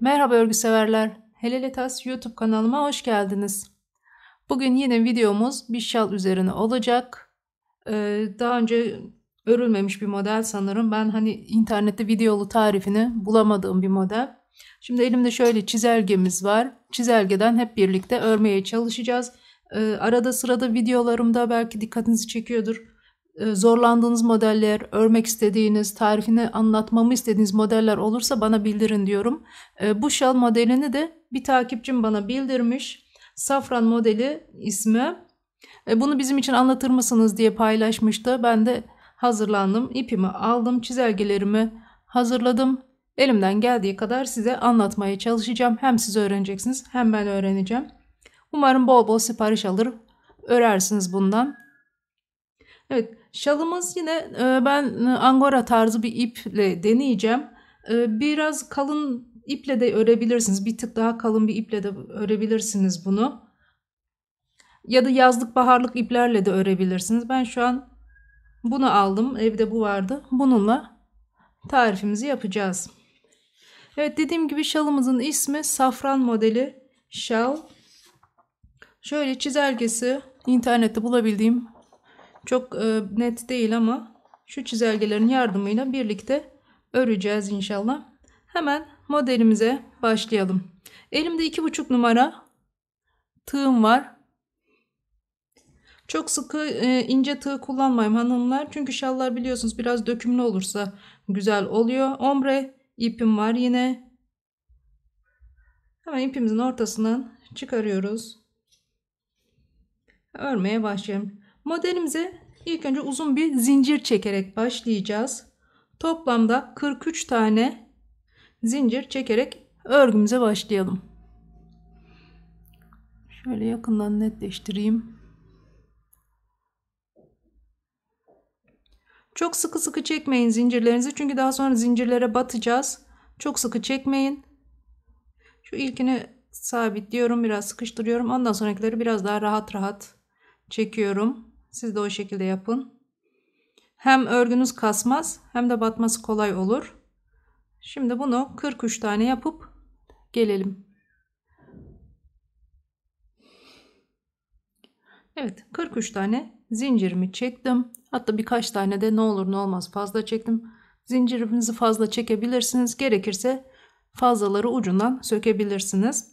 Merhaba örgü severler. Heleletas YouTube kanalıma hoş geldiniz. Bugün yine videomuz bir şal üzerine olacak. Ee, daha önce örülmemiş bir model sanırım. Ben hani internette videolu tarifini bulamadığım bir model. Şimdi elimde şöyle çizelgemiz var. Çizelgeden hep birlikte örmeye çalışacağız. Ee, arada sırada videolarımda belki dikkatinizi çekiyordur zorlandığınız modeller, örmek istediğiniz, tarifini anlatmamı istediğiniz modeller olursa bana bildirin diyorum. E, bu şal modelini de bir takipçim bana bildirmiş. Safran modeli ismi. E, bunu bizim için anlatır mısınız diye paylaşmıştı. Ben de hazırlandım. İpimi aldım, çizelgelerimi hazırladım. Elimden geldiği kadar size anlatmaya çalışacağım. Hem siz öğreneceksiniz hem ben öğreneceğim. Umarım bol bol sipariş alır, örersiniz bundan. Evet şalımız yine e, ben e, angora tarzı bir iple deneyeceğim. E, biraz kalın iple de örebilirsiniz. Bir tık daha kalın bir iple de örebilirsiniz bunu. Ya da yazlık baharlık iplerle de örebilirsiniz. Ben şu an bunu aldım. Evde bu vardı. Bununla tarifimizi yapacağız. Evet dediğim gibi şalımızın ismi safran modeli şal. Şöyle çizelgesi internette bulabildiğim çok e, net değil ama şu çizelgelerin yardımıyla birlikte öreceğiz inşallah. Hemen modelimize başlayalım. Elimde iki buçuk numara tığım var. Çok sıkı e, ince tığ kullanmayayım hanımlar. Çünkü şallar biliyorsunuz biraz dökümlü olursa güzel oluyor. Ombre ipim var yine. Hemen ipimizin ortasından çıkarıyoruz. Örmeye başlayalım. Modelimize ilk önce uzun bir zincir çekerek başlayacağız. Toplamda 43 tane zincir çekerek örgümüze başlayalım. Şöyle yakından netleştireyim. Çok sıkı sıkı çekmeyin zincirlerinizi çünkü daha sonra zincirlere batacağız. Çok sıkı çekmeyin. Şu ilkini sabitliyorum, biraz sıkıştırıyorum. Ondan sonrakileri biraz daha rahat rahat çekiyorum. Siz de o şekilde yapın. Hem örgünüz kasmaz hem de batması kolay olur. Şimdi bunu 43 tane yapıp gelelim. Evet 43 tane zincirimi çektim. Hatta birkaç tane de ne olur ne olmaz fazla çektim. Zincirinizi fazla çekebilirsiniz. Gerekirse fazlaları ucundan sökebilirsiniz.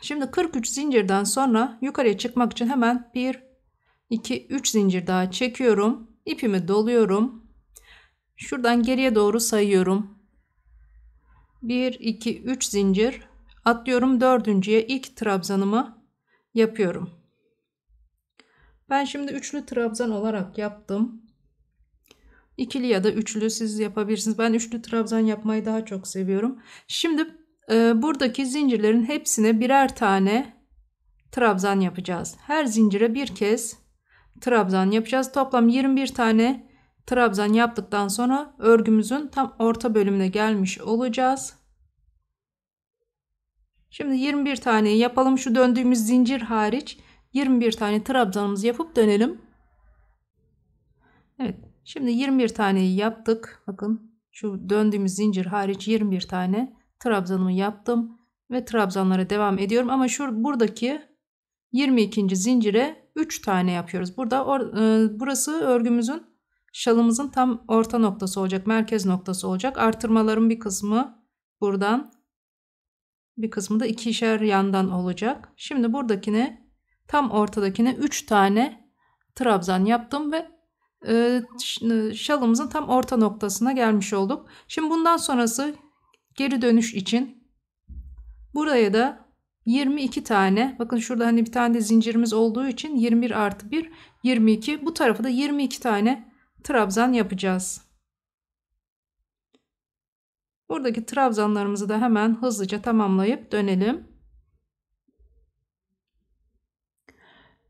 Şimdi 43 zincirden sonra yukarıya çıkmak için hemen 1 2 3 zincir daha çekiyorum. İpimi doluyorum. Şuradan geriye doğru sayıyorum. 1 2 3 zincir atlıyorum. Dördüncüye ilk trabzanımı yapıyorum. Ben şimdi üçlü trabzan olarak yaptım. İkili ya da üçlü siz yapabilirsiniz. Ben üçlü trabzan yapmayı daha çok seviyorum. Şimdi e, buradaki zincirlerin hepsine birer tane trabzan yapacağız. Her zincire bir kez trabzan yapacağız. Toplam 21 tane trabzan yaptıktan sonra örgümüzün tam orta bölümüne gelmiş olacağız. Şimdi 21 tane yapalım. Şu döndüğümüz zincir hariç 21 tane trabzanımızı yapıp dönelim. Evet. Şimdi 21 taneyi yaptık. Bakın şu döndüğümüz zincir hariç 21 tane trabzanımı yaptım ve trabzanlara devam ediyorum ama şu buradaki 22. zincire 3 tane yapıyoruz. Burada or, e, burası örgümüzün şalımızın tam orta noktası olacak. Merkez noktası olacak. Artırmaların bir kısmı buradan bir kısmı da ikişer yandan olacak. Şimdi buradakine tam ortadakine 3 tane trabzan yaptım ve e, şalımızın tam orta noktasına gelmiş olduk. Şimdi bundan sonrası geri dönüş için buraya da 22 tane bakın şurada hani bir tane de zincirimiz olduğu için 21 artı 1 22 bu tarafı da 22 tane trabzan yapacağız. Buradaki trabzanlarımızı da hemen hızlıca tamamlayıp dönelim.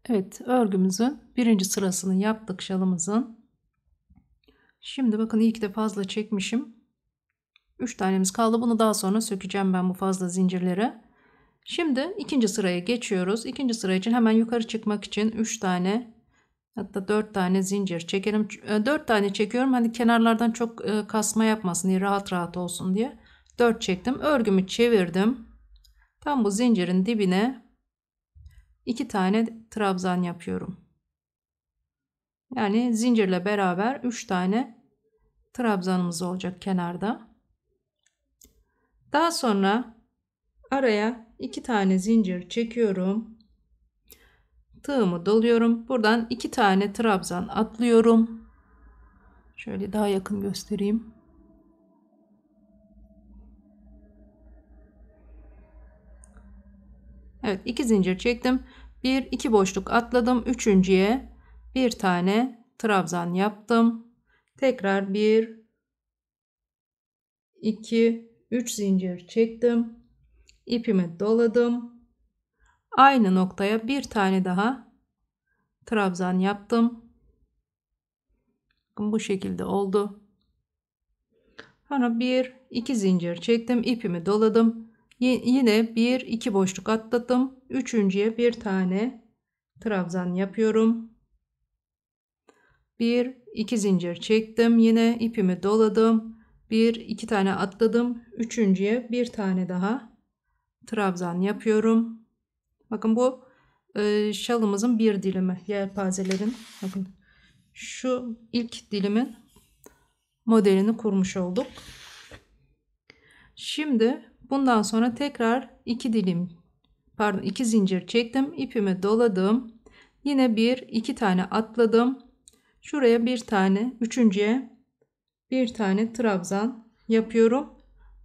Evet örgümüzün birinci sırasını yaptık şalımızın. Şimdi bakın ilk de fazla çekmişim. 3 tanemiz kaldı. Bunu daha sonra sökeceğim ben bu fazla zincirlere. Şimdi ikinci sıraya geçiyoruz. İkinci sıra için hemen yukarı çıkmak için 3 tane hatta 4 tane zincir çekelim. 4 e, tane çekiyorum. Hani kenarlardan çok e, kasma yapmasın diye rahat rahat olsun diye. 4 çektim. Örgümü çevirdim. Tam bu zincirin dibine 2 tane trabzan yapıyorum. Yani zincirle beraber 3 tane trabzanımız olacak kenarda. Daha sonra araya 2 tane zincir çekiyorum. Tığımı doluyorum. Buradan 2 tane trabzan atlıyorum. Şöyle daha yakın göstereyim. Evet iki zincir çektim. Bir iki boşluk atladım. Üçüncüye bir tane trabzan yaptım. Tekrar bir iki üç zincir çektim. İpimi doladım. Aynı noktaya bir tane daha trabzan yaptım. Bu şekilde oldu. Sonra bir iki zincir çektim. ipimi doladım. Yine bir iki boşluk atladım. Üçüncüye bir tane trabzan yapıyorum. Bir iki zincir çektim. Yine ipimi doladım. Bir iki tane atladım. Üçüncüye bir tane daha trabzan yapıyorum. Bakın bu e, şalımızın bir dilimi yelpazelerin. Bakın şu ilk dilimin modelini kurmuş olduk. Şimdi Bundan sonra tekrar iki dilim pardon iki zincir çektim. ipimi doladım. Yine bir iki tane atladım. Şuraya bir tane üçüncüye bir tane trabzan yapıyorum.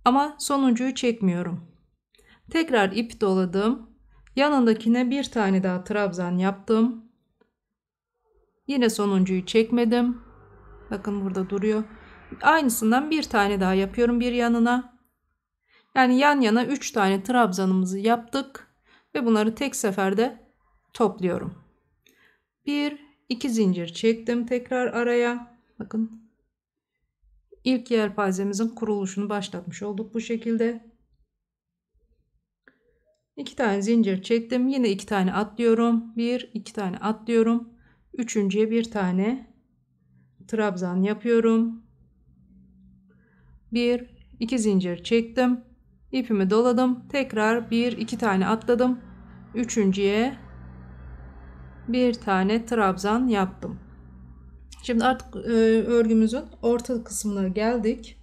Ama sonuncuyu çekmiyorum. Tekrar ip doladım. Yanındakine bir tane daha trabzan yaptım. Yine sonuncuyu çekmedim. Bakın burada duruyor. Aynısından bir tane daha yapıyorum bir yanına. Yani yan yana 3 tane trabzanımızı yaptık ve bunları tek seferde topluyorum. 1 2 zincir çektim tekrar araya. Bakın ilk yelpazemizin kuruluşunu başlatmış olduk bu şekilde. 2 tane zincir çektim. Yine 2 tane atlıyorum. 1 2 tane atlıyorum. Üçüncüye bir tane trabzan yapıyorum. 1 2 zincir çektim ipimi doladım tekrar bir iki tane atladım üçüncüye bir tane trabzan yaptım şimdi artık e, örgümüzün orta kısmına geldik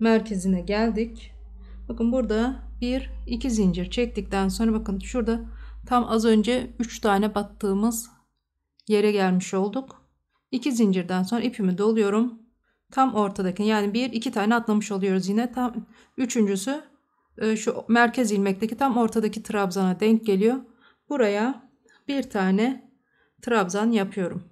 merkezine geldik bakın burada bir iki zincir çektikten sonra bakın şurada tam az önce üç tane battığımız yere gelmiş olduk iki zincirden sonra ipimi doluyorum tam ortadaki yani bir iki tane atlamış oluyoruz yine tam üçüncüsü ee, şu merkez ilmekteki tam ortadaki trabzana denk geliyor. Buraya bir tane trabzan yapıyorum.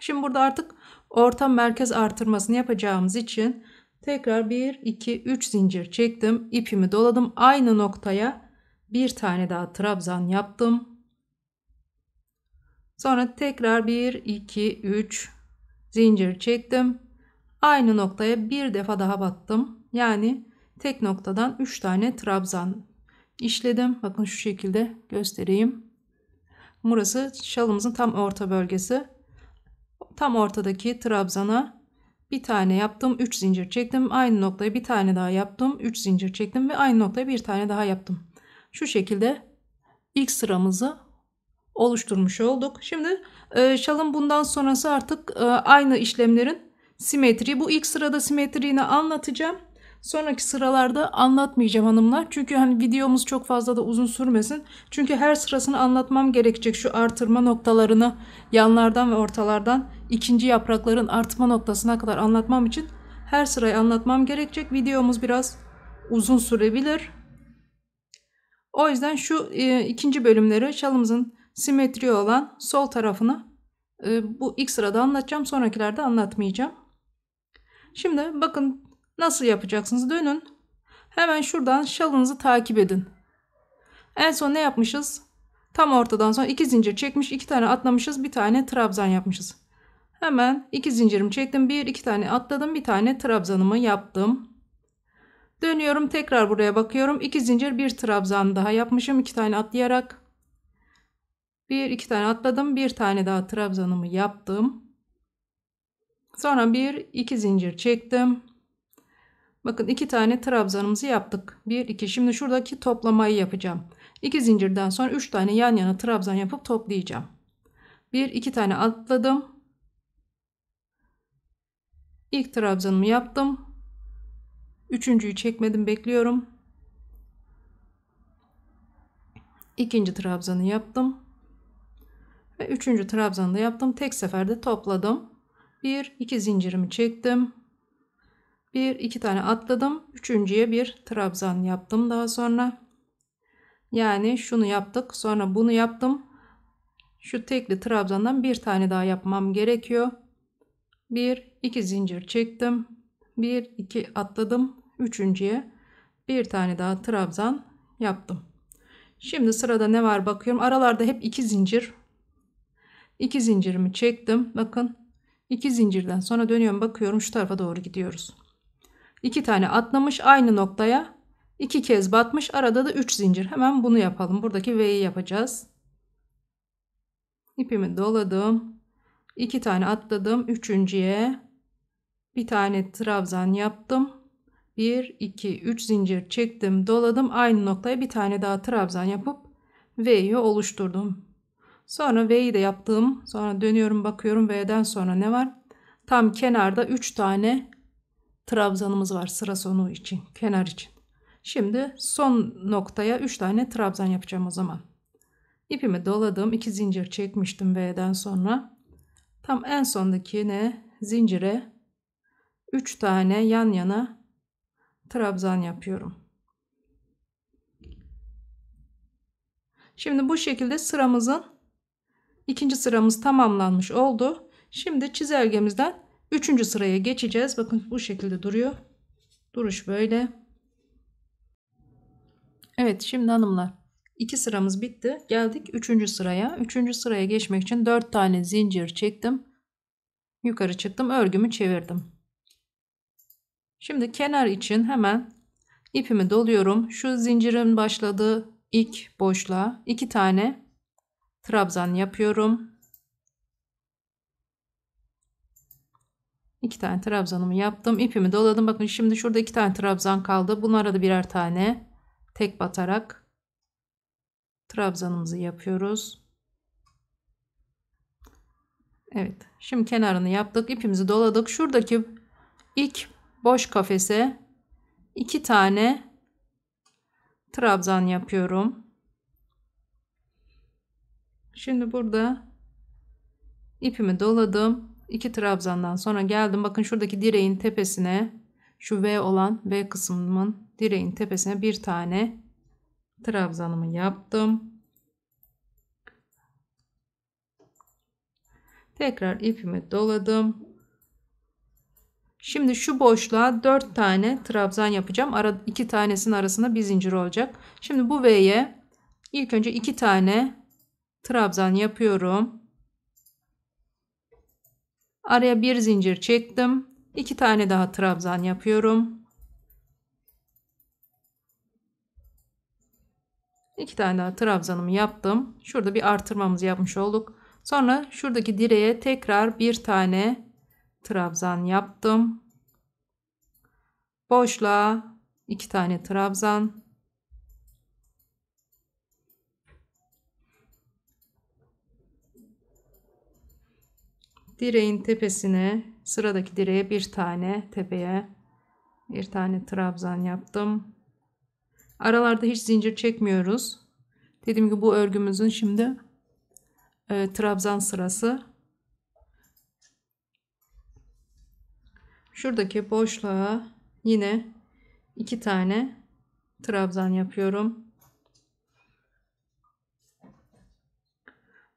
Şimdi burada artık orta merkez artırmasını yapacağımız için tekrar 1 2 3 zincir çektim. ipimi doladım. Aynı noktaya bir tane daha trabzan yaptım. Sonra tekrar 1 2 3 zincir çektim. Aynı noktaya bir defa daha battım. Yani tek noktadan 3 tane trabzan işledim. Bakın şu şekilde göstereyim. Burası şalımızın tam orta bölgesi. Tam ortadaki trabzana bir tane yaptım. 3 zincir çektim. Aynı noktaya bir tane daha yaptım. 3 zincir çektim ve aynı noktaya bir tane daha yaptım. Şu şekilde ilk sıramızı oluşturmuş olduk. Şimdi e, şalın bundan sonrası artık e, aynı işlemlerin simetri. Bu ilk sırada simetriğini anlatacağım. Sonraki sıralarda anlatmayacağım hanımlar. Çünkü hani videomuz çok fazla da uzun sürmesin. Çünkü her sırasını anlatmam gerekecek. Şu artırma noktalarını yanlardan ve ortalardan ikinci yaprakların artma noktasına kadar anlatmam için her sırayı anlatmam gerekecek. Videomuz biraz uzun sürebilir. O yüzden şu e, ikinci bölümleri şalımızın simetri olan sol tarafını e, bu ilk sırada anlatacağım. Sonrakilerde anlatmayacağım. Şimdi bakın Nasıl yapacaksınız? Dönün. Hemen şuradan şalınızı takip edin. En son ne yapmışız? Tam ortadan sonra iki zincir çekmiş, iki tane atlamışız, bir tane trabzan yapmışız. Hemen iki zincirimi çektim, bir iki tane atladım, bir tane trabzanımı yaptım. Dönüyorum, tekrar buraya bakıyorum. iki zincir, bir trabzan daha yapmışım, iki tane atlayarak. Bir iki tane atladım, bir tane daha trabzanımı yaptım. Sonra bir iki zincir çektim. Bakın iki tane trabzanımızı yaptık. 1 2 şimdi şuradaki toplamayı yapacağım. 2 zincirden sonra 3 tane yan yana trabzan yapıp toplayacağım. 1 2 tane atladım. İlk trabzanımı yaptım. Üçüncüyü çekmedim bekliyorum. İkinci trabzanı yaptım. Ve üçüncü trabzanı da yaptım. Tek seferde topladım. Bir iki zincirimi çektim. Bir iki tane atladım. Üçüncüye bir trabzan yaptım daha sonra. Yani şunu yaptık. Sonra bunu yaptım. Şu tekli trabzandan bir tane daha yapmam gerekiyor. Bir iki zincir çektim. Bir iki atladım. Üçüncüye bir tane daha trabzan yaptım. Şimdi sırada ne var bakıyorum. Aralarda hep iki zincir. İki zincirimi çektim. Bakın iki zincirden sonra dönüyorum bakıyorum şu tarafa doğru gidiyoruz. İki tane atlamış aynı noktaya iki kez batmış arada da üç zincir. Hemen bunu yapalım. Buradaki V'yi yapacağız. İpimi doladım. iki tane atladım. Üçüncüye bir tane trabzan yaptım. 1 2 3 zincir çektim doladım aynı noktaya bir tane daha trabzan yapıp V'yi oluşturdum sonra V'yi de yaptım sonra dönüyorum bakıyorum V'den sonra ne var tam kenarda 3 tane trabzanımız var sıra sonu için kenar için şimdi son noktaya 3 tane trabzan yapacağım o zaman ipimi doladım 2 zincir çekmiştim V'den sonra tam en sondaki ne zincire 3 tane yan yana trabzan yapıyorum. Şimdi bu şekilde sıramızın ikinci sıramız tamamlanmış oldu. Şimdi çizelgemizden üçüncü sıraya geçeceğiz. Bakın bu şekilde duruyor. Duruş böyle. Evet şimdi hanımlar iki sıramız bitti. Geldik üçüncü sıraya. Üçüncü sıraya geçmek için dört tane zincir çektim. Yukarı çıktım. Örgümü çevirdim. Şimdi kenar için hemen ipimi doluyorum. Şu zincirin başladığı ilk boşluğa iki tane trabzan yapıyorum. İki tane trabzanımı yaptım. İpimi doladım. Bakın şimdi şurada iki tane trabzan kaldı. Bunlara da birer tane tek batarak trabzanımızı yapıyoruz. Evet. Şimdi kenarını yaptık. İpimizi doladık. Şuradaki ilk boş kafese iki tane trabzan yapıyorum. Şimdi burada ipimi doladım. İki trabzandan sonra geldim. Bakın şuradaki direğin tepesine şu V olan V kısmının direğin tepesine bir tane trabzanımı yaptım. Tekrar ipimi doladım. Şimdi şu boşluğa 4 tane trabzan yapacağım. Ara, 2 tanesinin arasında bir zincir olacak. Şimdi bu V'ye ilk önce 2 tane trabzan yapıyorum. Araya bir zincir çektim. 2 tane daha trabzan yapıyorum. 2 tane daha trabzanımı yaptım. Şurada bir artırmamızı yapmış olduk. Sonra şuradaki direğe tekrar bir tane trabzan yaptım. Boşluğa iki tane trabzan. Direğin tepesine sıradaki direğe bir tane tepeye bir tane trabzan yaptım. Aralarda hiç zincir çekmiyoruz. Dediğim gibi bu örgümüzün şimdi e, trabzan sırası. Şuradaki boşluğa yine iki tane trabzan yapıyorum.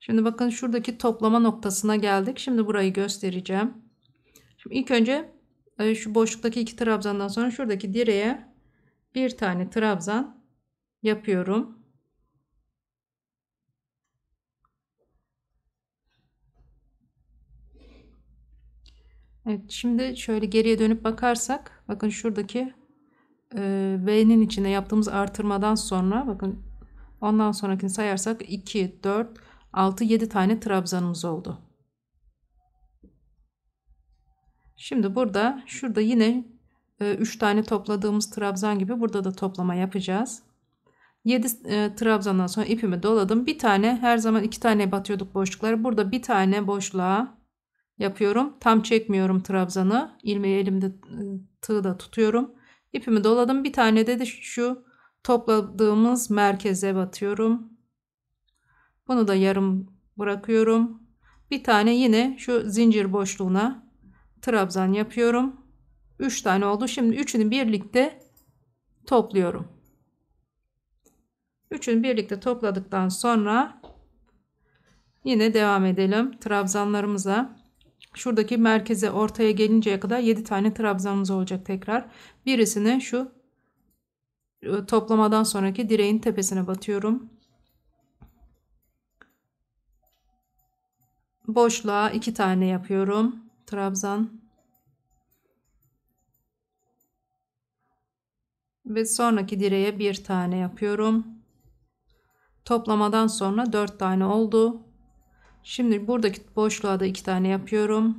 Şimdi bakın şuradaki toplama noktasına geldik. Şimdi burayı göstereceğim. Şimdi ilk önce e, şu boşluktaki iki trabzandan sonra şuradaki direğe bir tane trabzan yapıyorum. Evet şimdi şöyle geriye dönüp bakarsak bakın şuradaki e, V'nin içinde yaptığımız artırmadan sonra bakın ondan sonrakini sayarsak 2, 4, 6, 7 tane trabzanımız oldu. Şimdi burada şurada yine 3 tane topladığımız trabzan gibi burada da toplama yapacağız. 7 e, trabzandan sonra ipimi doladım. Bir tane her zaman iki tane batıyorduk boşlukları. Burada bir tane boşluğa yapıyorum. Tam çekmiyorum trabzanı. İlmeği elimde e, tığı da tutuyorum. İpimi doladım. Bir tane de, de şu topladığımız merkeze batıyorum. Bunu da yarım bırakıyorum. Bir tane yine şu zincir boşluğuna trabzan yapıyorum. 3 tane oldu. Şimdi üçünü birlikte topluyorum. Üçünü birlikte topladıktan sonra yine devam edelim trabzanlarımıza. Şuradaki merkeze ortaya gelinceye kadar 7 tane trabzanımız olacak tekrar. Birisini şu e, toplamadan sonraki direğin tepesine batıyorum. Boşluğa 2 tane yapıyorum. Trabzan. Ve sonraki direğe bir tane yapıyorum. Toplamadan sonra 4 tane oldu. Şimdi buradaki boşluğa da 2 tane yapıyorum.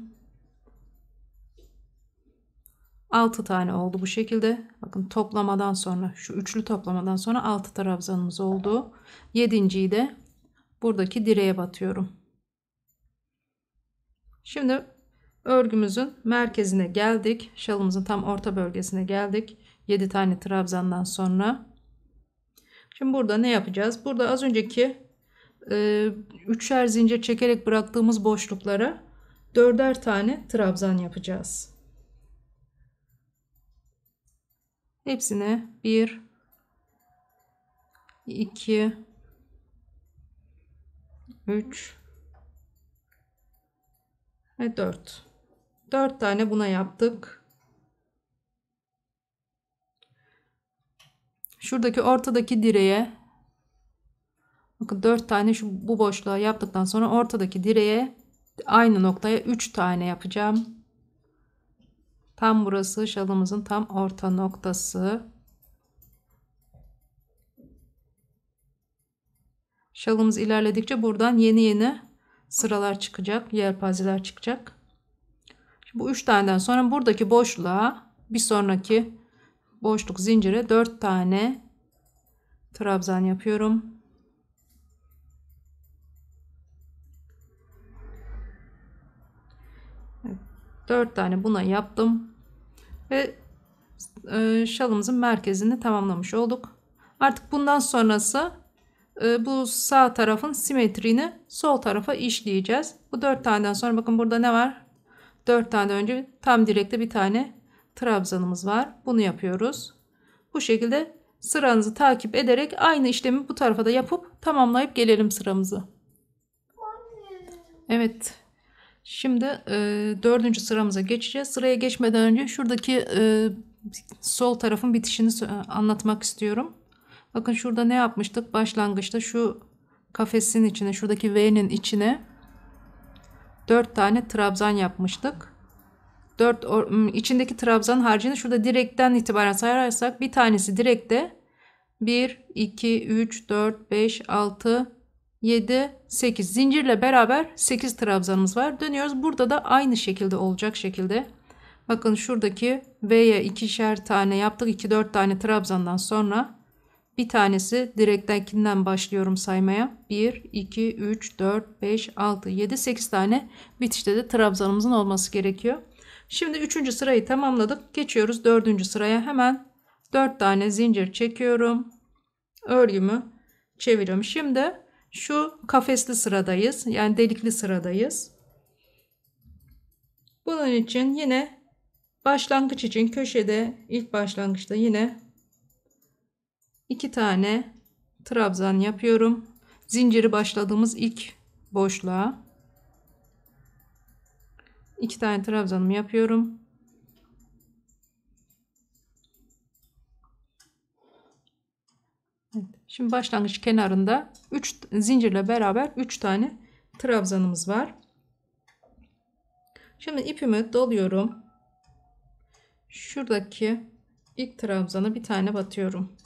6 tane oldu bu şekilde. Bakın toplamadan sonra şu üçlü toplamadan sonra 6 trabzanımız oldu. 7.yi de buradaki direğe batıyorum. Şimdi örgümüzün merkezine geldik. Şalımızın tam orta bölgesine geldik. 7 tane trabzandan sonra. Şimdi burada ne yapacağız? Burada az önceki e, üçer zincir çekerek bıraktığımız boşluklara dörder tane trabzan yapacağız. Hepsine 1 2 3 ve 4 4 tane buna yaptık. Şuradaki ortadaki direğe bakın 4 tane şu bu boşluğa yaptıktan sonra ortadaki direğe aynı noktaya 3 tane yapacağım. Tam burası şalımızın tam orta noktası. Şalımız ilerledikçe buradan yeni yeni sıralar çıkacak, yelpazeler çıkacak. Şimdi bu üç taneden sonra buradaki boşluğa bir sonraki boşluk zincire 4 tane trabzan yapıyorum. Evet, 4 tane buna yaptım ve e, şalımızın merkezini tamamlamış olduk. Artık bundan sonrası bu sağ tarafın simetriğini sol tarafa işleyeceğiz. Bu 4 taneden sonra bakın burada ne var? 4 tane önce tam direkte bir tane trabzanımız var. Bunu yapıyoruz. Bu şekilde sıranızı takip ederek aynı işlemi bu tarafa da yapıp tamamlayıp gelelim sıramızı. Evet. Şimdi e, dördüncü sıramıza geçeceğiz. Sıraya geçmeden önce şuradaki e, sol tarafın bitişini anlatmak istiyorum. Bakın şurada ne yapmıştık? Başlangıçta şu kafesin içine, şuradaki V'nin içine 4 tane trabzan yapmıştık. 4 içindeki trabzan haricinde şurada direkten itibaren sayarsak bir tanesi direkte 1 2 3 4 5 6 7 8 zincirle beraber 8 trabzanımız var. Dönüyoruz. Burada da aynı şekilde olacak şekilde. Bakın şuradaki V'ye ikişer tane yaptık. 2 4 tane trabzandan sonra bir tanesi direktenkinden başlıyorum saymaya. 1 2 3 4 5 6 7 8 tane bitişte de trabzanımızın olması gerekiyor. Şimdi üçüncü sırayı tamamladık. Geçiyoruz dördüncü sıraya. Hemen dört tane zincir çekiyorum. Örgümü çeviriyorum. Şimdi şu kafesli sıradayız. Yani delikli sıradayız. Bunun için yine başlangıç için köşede ilk başlangıçta yine iki tane trabzan yapıyorum. Zinciri başladığımız ilk boşluğa iki tane trabzanımı yapıyorum. Şimdi başlangıç kenarında 3 zincirle beraber 3 tane trabzanımız var. Şimdi ipimi doluyorum. Şuradaki ilk trabzana bir tane batıyorum.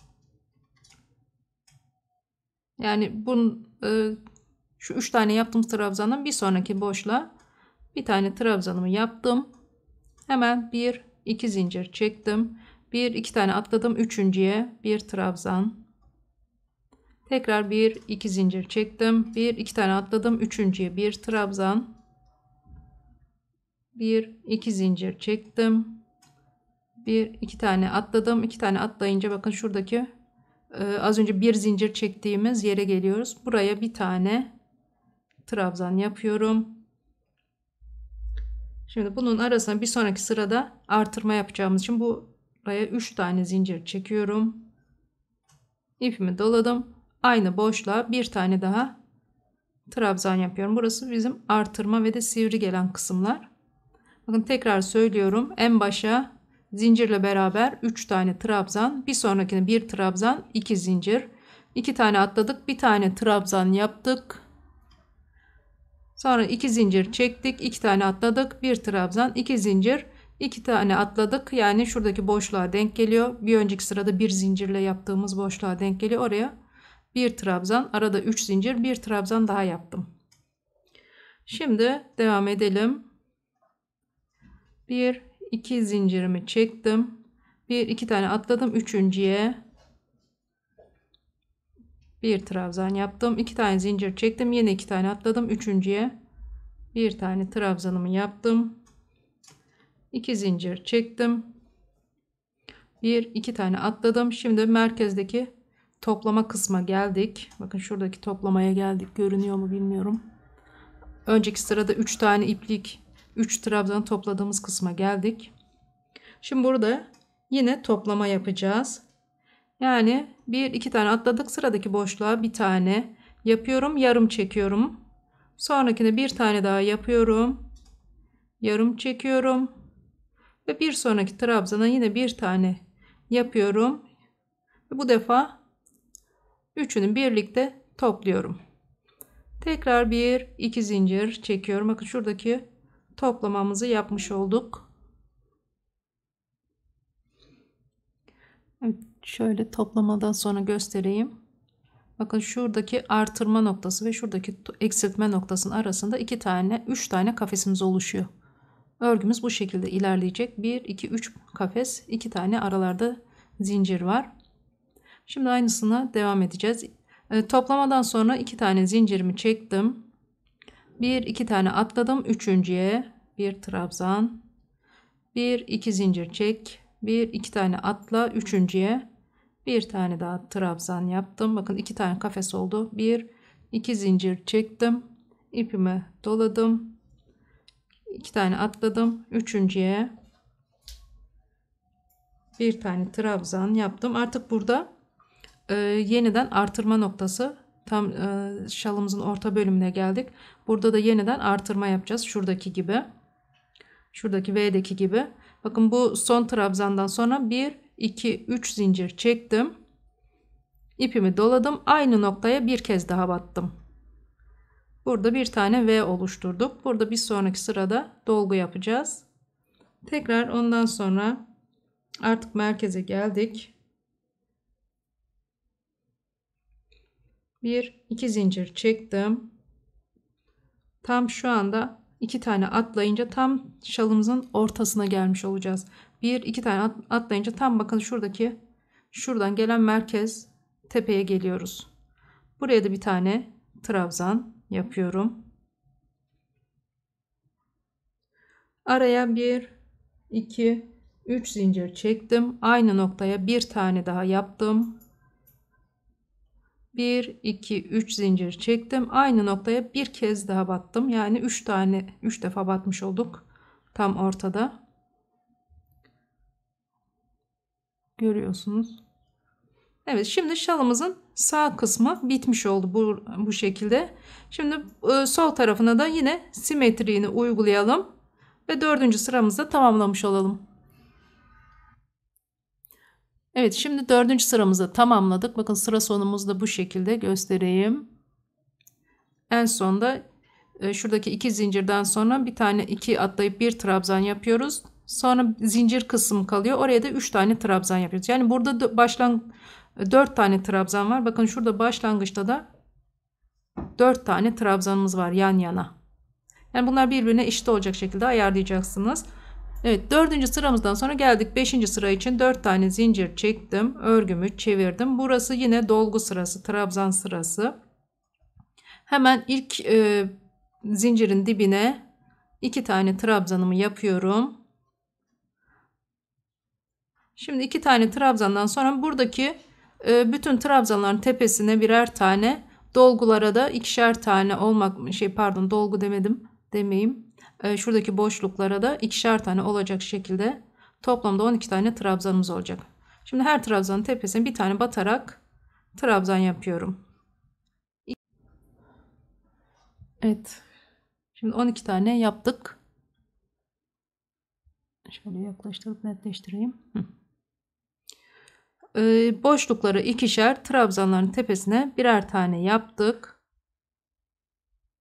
Yani bunun e, şu üç tane yaptığım trabzanın bir sonraki boşluğa bir tane trabzanımı yaptım. Hemen 1, 2 zincir çektim. 1 2 tane atladım. Üçüncüye bir trabzan. Tekrar 1 2 zincir çektim. 1 2 tane atladım. Üçüncüye bir trabzan. 1 2 zincir çektim. 1 2 tane atladım. 2 tane atlayınca bakın şuradaki az önce bir zincir çektiğimiz yere geliyoruz. Buraya bir tane trabzan yapıyorum. Şimdi bunun arasına bir sonraki sırada artırma yapacağımız için buraya 3 tane zincir çekiyorum. İpimi doladım. Aynı boşluğa bir tane daha trabzan yapıyorum. Burası bizim artırma ve de sivri gelen kısımlar. Bakın tekrar söylüyorum. En başa zincirle beraber 3 tane trabzan, bir sonrakine bir trabzan, 2 zincir. 2 tane atladık, bir tane trabzan yaptık. Sonra 2 zincir çektik, 2 tane atladık, bir trabzan, 2 zincir, 2 tane atladık. Yani şuradaki boşluğa denk geliyor. Bir önceki sırada bir zincirle yaptığımız boşluğa denk geliyor. Oraya bir trabzan, arada 3 zincir, bir trabzan daha yaptım. Şimdi devam edelim. 1 2 zincirimi çektim. 1 2 tane atladım üçüncüye. Bir trabzan yaptım. 2 tane zincir çektim. Yine 2 tane atladım üçüncüye. Bir tane trabzanımı yaptım. 2 zincir çektim. 1 2 tane atladım. Şimdi merkezdeki toplama kısma geldik. Bakın şuradaki toplamaya geldik. Görünüyor mu bilmiyorum. Önceki sırada 3 tane iplik 3 trabzan topladığımız kısma geldik. Şimdi burada yine toplama yapacağız. Yani bir iki tane atladık sıradaki boşluğa bir tane yapıyorum yarım çekiyorum. Sonrakine bir tane daha yapıyorum. Yarım çekiyorum. Ve bir sonraki trabzana yine bir tane yapıyorum. Ve bu defa üçünü birlikte topluyorum. Tekrar bir iki zincir çekiyorum. Bakın şuradaki toplamamızı yapmış olduk. Şöyle toplamadan sonra göstereyim. Bakın şuradaki artırma noktası ve şuradaki eksiltme noktasının arasında iki tane, üç tane kafesimiz oluşuyor. Örgümüz bu şekilde ilerleyecek. 1, 2, 3 kafes, iki tane aralarda zincir var. Şimdi aynısına devam edeceğiz. E, toplamadan sonra iki tane zincirimi çektim. Bir iki tane atladım. Üçüncüye bir trabzan. Bir iki zincir çek. Bir iki tane atla. Üçüncüye bir tane daha trabzan yaptım. Bakın iki tane kafes oldu. Bir iki zincir çektim. ipimi doladım. iki tane atladım. Üçüncüye bir tane trabzan yaptım. Artık burada e, yeniden artırma noktası Tam e, şalımızın orta bölümüne geldik. Burada da yeniden artırma yapacağız. Şuradaki gibi. Şuradaki V'deki gibi. Bakın bu son trabzandan sonra 1, 2, 3 zincir çektim. İpimi doladım. Aynı noktaya bir kez daha battım. Burada bir tane V oluşturduk. Burada bir sonraki sırada dolgu yapacağız. Tekrar ondan sonra artık merkeze geldik. bir iki zincir çektim. Tam şu anda iki tane atlayınca tam şalımızın ortasına gelmiş olacağız. Bir iki tane atlayınca tam bakın şuradaki şuradan gelen merkez tepeye geliyoruz. Buraya da bir tane trabzan yapıyorum. Araya bir iki üç zincir çektim. Aynı noktaya bir tane daha yaptım. 1 2 3 zincir çektim. Aynı noktaya bir kez daha battım. Yani 3 tane 3 defa batmış olduk tam ortada. Görüyorsunuz. Evet şimdi şalımızın sağ kısmı bitmiş oldu bu, bu şekilde. Şimdi e, sol tarafına da yine simetriğini uygulayalım ve dördüncü sıramızda tamamlamış olalım Evet şimdi dördüncü sıramızı tamamladık. Bakın sıra sonumuz da bu şekilde göstereyim. En sonda e, şuradaki iki zincirden sonra bir tane iki atlayıp bir trabzan yapıyoruz. Sonra zincir kısım kalıyor. Oraya da üç tane trabzan yapıyoruz. Yani burada başlang dört tane trabzan var. Bakın şurada başlangıçta da dört tane trabzanımız var yan yana. Yani bunlar birbirine eşit olacak şekilde ayarlayacaksınız. Evet dördüncü sıramızdan sonra geldik beşinci sıra için dört tane zincir çektim. Örgümü çevirdim. Burası yine dolgu sırası. Trabzan sırası. Hemen ilk e, zincirin dibine iki tane trabzanımı yapıyorum. Şimdi iki tane trabzandan sonra buradaki e, bütün trabzanların tepesine birer tane dolgulara da ikişer tane olmak şey pardon dolgu demedim demeyeyim. E, şuradaki boşluklara da ikişer tane olacak şekilde toplamda 12 tane trabzanımız olacak. Şimdi her trabzanın tepesine bir tane batarak trabzan yapıyorum. Evet. Şimdi 12 tane yaptık. Şöyle yaklaştırıp netleştireyim. Ee, boşlukları ikişer trabzanların tepesine birer tane yaptık.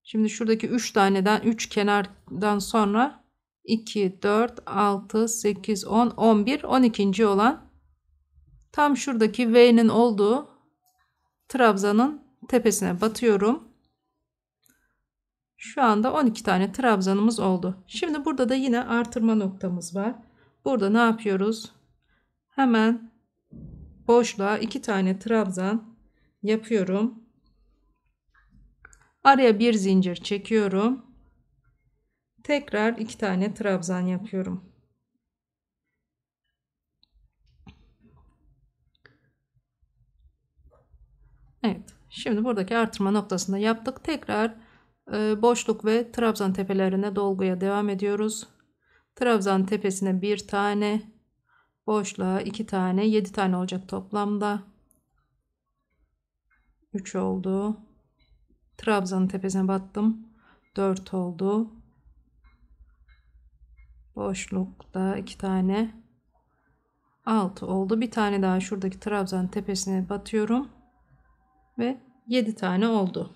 Şimdi şuradaki 3 taneden 3 kenardan sonra 2, 4, 6, 8, 10, 11, 12. olan tam şuradaki V'nin olduğu trabzanın tepesine batıyorum. Şu anda 12 tane trabzanımız oldu. Şimdi burada da yine artırma noktamız var. Burada ne yapıyoruz? Hemen boşluğa 2 tane trabzan yapıyorum. Araya bir zincir çekiyorum. Tekrar 2 tane trabzan yapıyorum. Evet. Şimdi buradaki artırma noktasında yaptık. Tekrar ee, boşluk ve trabzan tepelerine dolguya devam ediyoruz. Trabzan tepesine bir tane, boşluğa iki tane, yedi tane olacak toplamda. Üç oldu. Trabzanın tepesine battım. Dört oldu. Boşlukta iki tane. Altı oldu. Bir tane daha şuradaki trabzan tepesine batıyorum. Ve yedi tane oldu.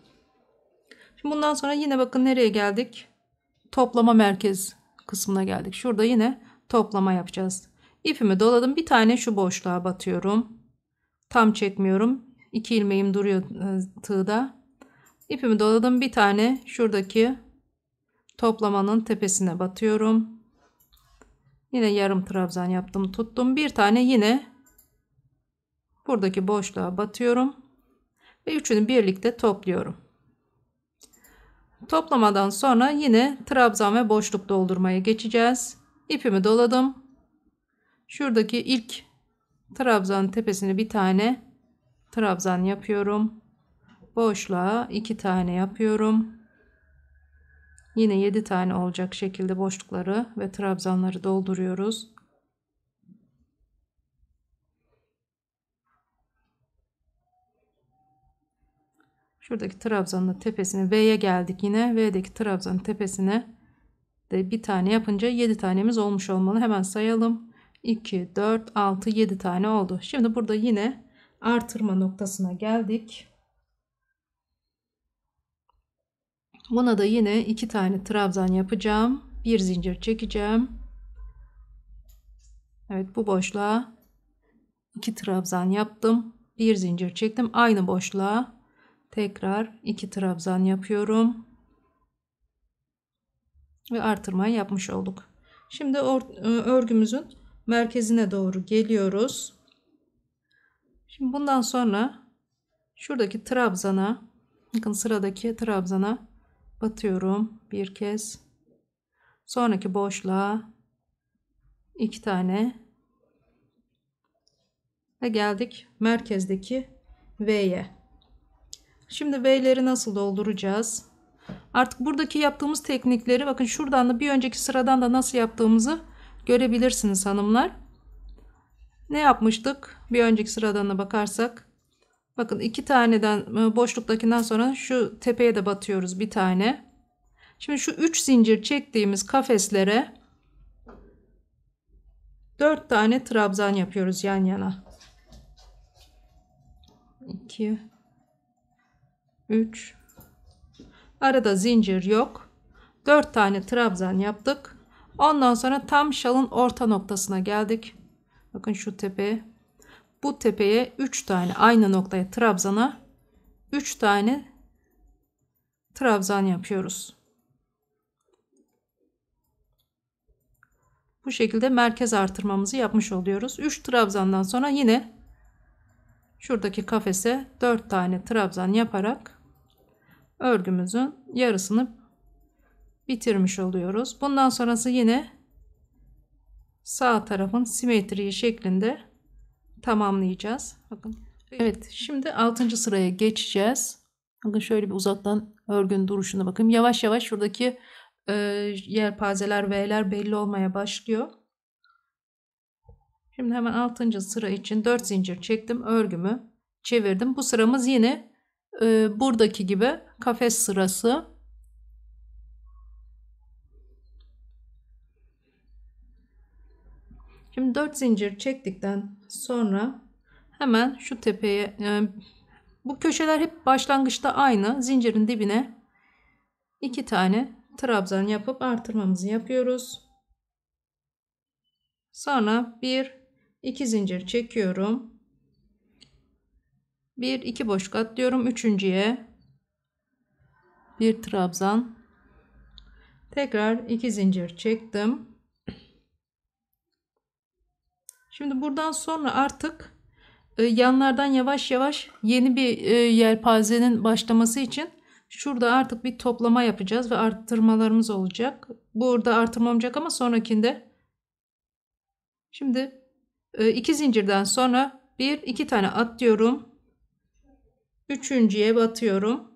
Bundan sonra yine bakın nereye geldik? Toplama merkez kısmına geldik. Şurada yine toplama yapacağız. İpimi doladım. Bir tane şu boşluğa batıyorum. Tam çekmiyorum. İki ilmeğim duruyor e, tığda. İpimi doladım. Bir tane şuradaki toplamanın tepesine batıyorum. Yine yarım trabzan yaptım. Tuttum. Bir tane yine buradaki boşluğa batıyorum. Ve üçünü birlikte topluyorum. Toplamadan sonra yine trabzan ve boşluk doldurmaya geçeceğiz. İpimi doladım. Şuradaki ilk trabzan tepesine bir tane trabzan yapıyorum. Boşluğa iki tane yapıyorum. Yine 7 tane olacak şekilde boşlukları ve trabzanları dolduruyoruz. Şuradaki trabzanın tepesine V'ye geldik yine. V'deki trabzanın tepesine de bir tane yapınca 7 tanemiz olmuş olmalı. Hemen sayalım. 2, 4, 6, 7 tane oldu. Şimdi burada yine artırma noktasına geldik. Buna da yine 2 tane trabzan yapacağım. Bir zincir çekeceğim. Evet bu boşluğa 2 trabzan yaptım. Bir zincir çektim. Aynı boşluğa Tekrar iki trabzan yapıyorum. Ve artırmayı yapmış olduk. Şimdi e, örgümüzün merkezine doğru geliyoruz. Şimdi bundan sonra şuradaki trabzana bakın sıradaki trabzana batıyorum bir kez. Sonraki boşluğa iki tane ve geldik merkezdeki V'ye. Şimdi V'leri nasıl dolduracağız? Artık buradaki yaptığımız teknikleri bakın şuradan da bir önceki sıradan da nasıl yaptığımızı görebilirsiniz hanımlar. Ne yapmıştık? Bir önceki sıradan da bakarsak. Bakın iki taneden e, boşluktakinden sonra şu tepeye de batıyoruz bir tane. Şimdi şu üç zincir çektiğimiz kafeslere dört tane trabzan yapıyoruz yan yana. 2 3 arada zincir yok. 4 tane trabzan yaptık. Ondan sonra tam şalın orta noktasına geldik. Bakın şu tepe bu tepeye 3 tane aynı noktaya trabzana 3 tane trabzan yapıyoruz Bu şekilde merkez artırmamızı yapmış oluyoruz. 3 trabzandan sonra yine şuradaki kafese 4 tane trabzan yaparak örgümüzün yarısını bitirmiş oluyoruz. Bundan sonrası yine sağ tarafın simetri şeklinde tamamlayacağız. Bakın. Evet, şimdi 6. sıraya geçeceğiz. Bakın şöyle bir uzaktan örgün duruşuna bakın. Yavaş yavaş şuradaki e, yelpazeler V'ler belli olmaya başlıyor. Şimdi hemen 6. sıra için 4 zincir çektim. Örgümü çevirdim. Bu sıramız yine e, buradaki gibi kafes sırası. Şimdi 4 zincir çektikten sonra hemen şu tepeye e, bu köşeler hep başlangıçta aynı. Zincirin dibine iki tane trabzan yapıp artırmamızı yapıyoruz. Sonra bir iki zincir çekiyorum. Bir iki boşluk atlıyorum. Üçüncüye bir trabzan. Tekrar iki zincir çektim. Şimdi buradan sonra artık e, yanlardan yavaş yavaş yeni bir e, yelpazenin başlaması için şurada artık bir toplama yapacağız ve arttırmalarımız olacak. Burada artırma olacak ama sonrakinde şimdi e, iki zincirden sonra bir iki tane atlıyorum. Üçüncüye batıyorum.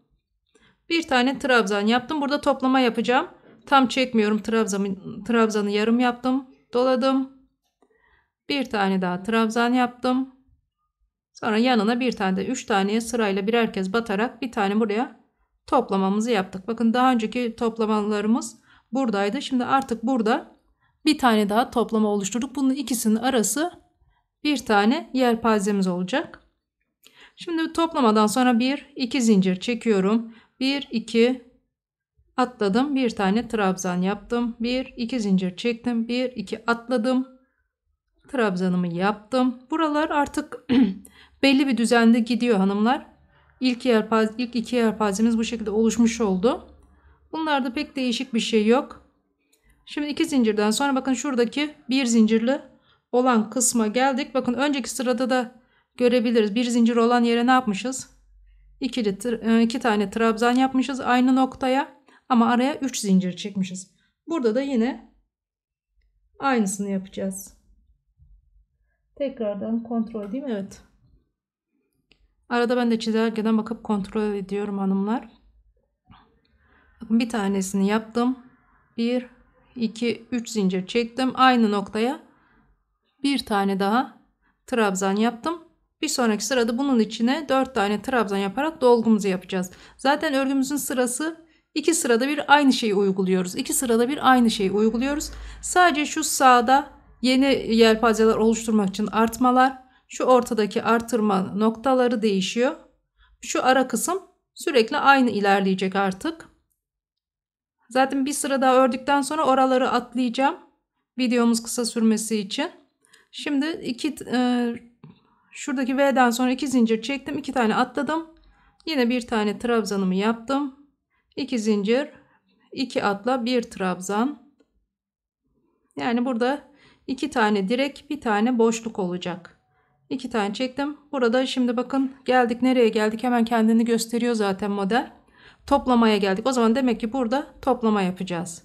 Bir tane trabzan yaptım. Burada toplama yapacağım. Tam çekmiyorum trabzanı, trabzanı yarım yaptım. Doladım. Bir tane daha trabzan yaptım. Sonra yanına bir tane de üç taneye sırayla birer kez batarak bir tane buraya toplamamızı yaptık. Bakın daha önceki toplamalarımız buradaydı. Şimdi artık burada bir tane daha toplama oluşturduk. Bunun ikisinin arası bir tane yelpazemiz olacak. Şimdi toplamadan sonra bir iki zincir çekiyorum. Bir iki atladım. Bir tane trabzan yaptım. Bir iki zincir çektim. Bir iki atladım trabzanımı yaptım. Buralar artık belli bir düzende gidiyor hanımlar. İlk, yelpaz, ilk iki yelpazemiz bu şekilde oluşmuş oldu. Bunlarda pek değişik bir şey yok. Şimdi iki zincirden sonra bakın şuradaki bir zincirli olan kısma geldik. Bakın önceki sırada da görebiliriz. Bir zincir olan yere ne yapmışız? İkili, e, iki tane trabzan yapmışız aynı noktaya ama araya üç zincir çekmişiz. Burada da yine aynısını yapacağız. Tekrardan kontrol edeyim. Evet. Arada ben de çizelgeden bakıp kontrol ediyorum hanımlar. Bir tanesini yaptım. 1, 2, 3 zincir çektim. Aynı noktaya bir tane daha trabzan yaptım. Bir sonraki sırada bunun içine 4 tane trabzan yaparak dolgumuzu yapacağız. Zaten örgümüzün sırası iki sırada bir aynı şeyi uyguluyoruz. İki sırada bir aynı şeyi uyguluyoruz. Sadece şu sağda Yeni yelpazeler oluşturmak için artmalar. Şu ortadaki artırma noktaları değişiyor. Şu ara kısım sürekli aynı ilerleyecek artık. Zaten bir sıra daha ördükten sonra oraları atlayacağım. Videomuz kısa sürmesi için. Şimdi iki e, şuradaki V'den sonra iki zincir çektim. iki tane atladım. Yine bir tane trabzanımı yaptım. İki zincir, iki atla, bir trabzan. Yani burada 2 tane direk bir tane boşluk olacak. 2 tane çektim. Burada şimdi bakın geldik nereye geldik hemen kendini gösteriyor zaten model. Toplamaya geldik. O zaman demek ki burada toplama yapacağız.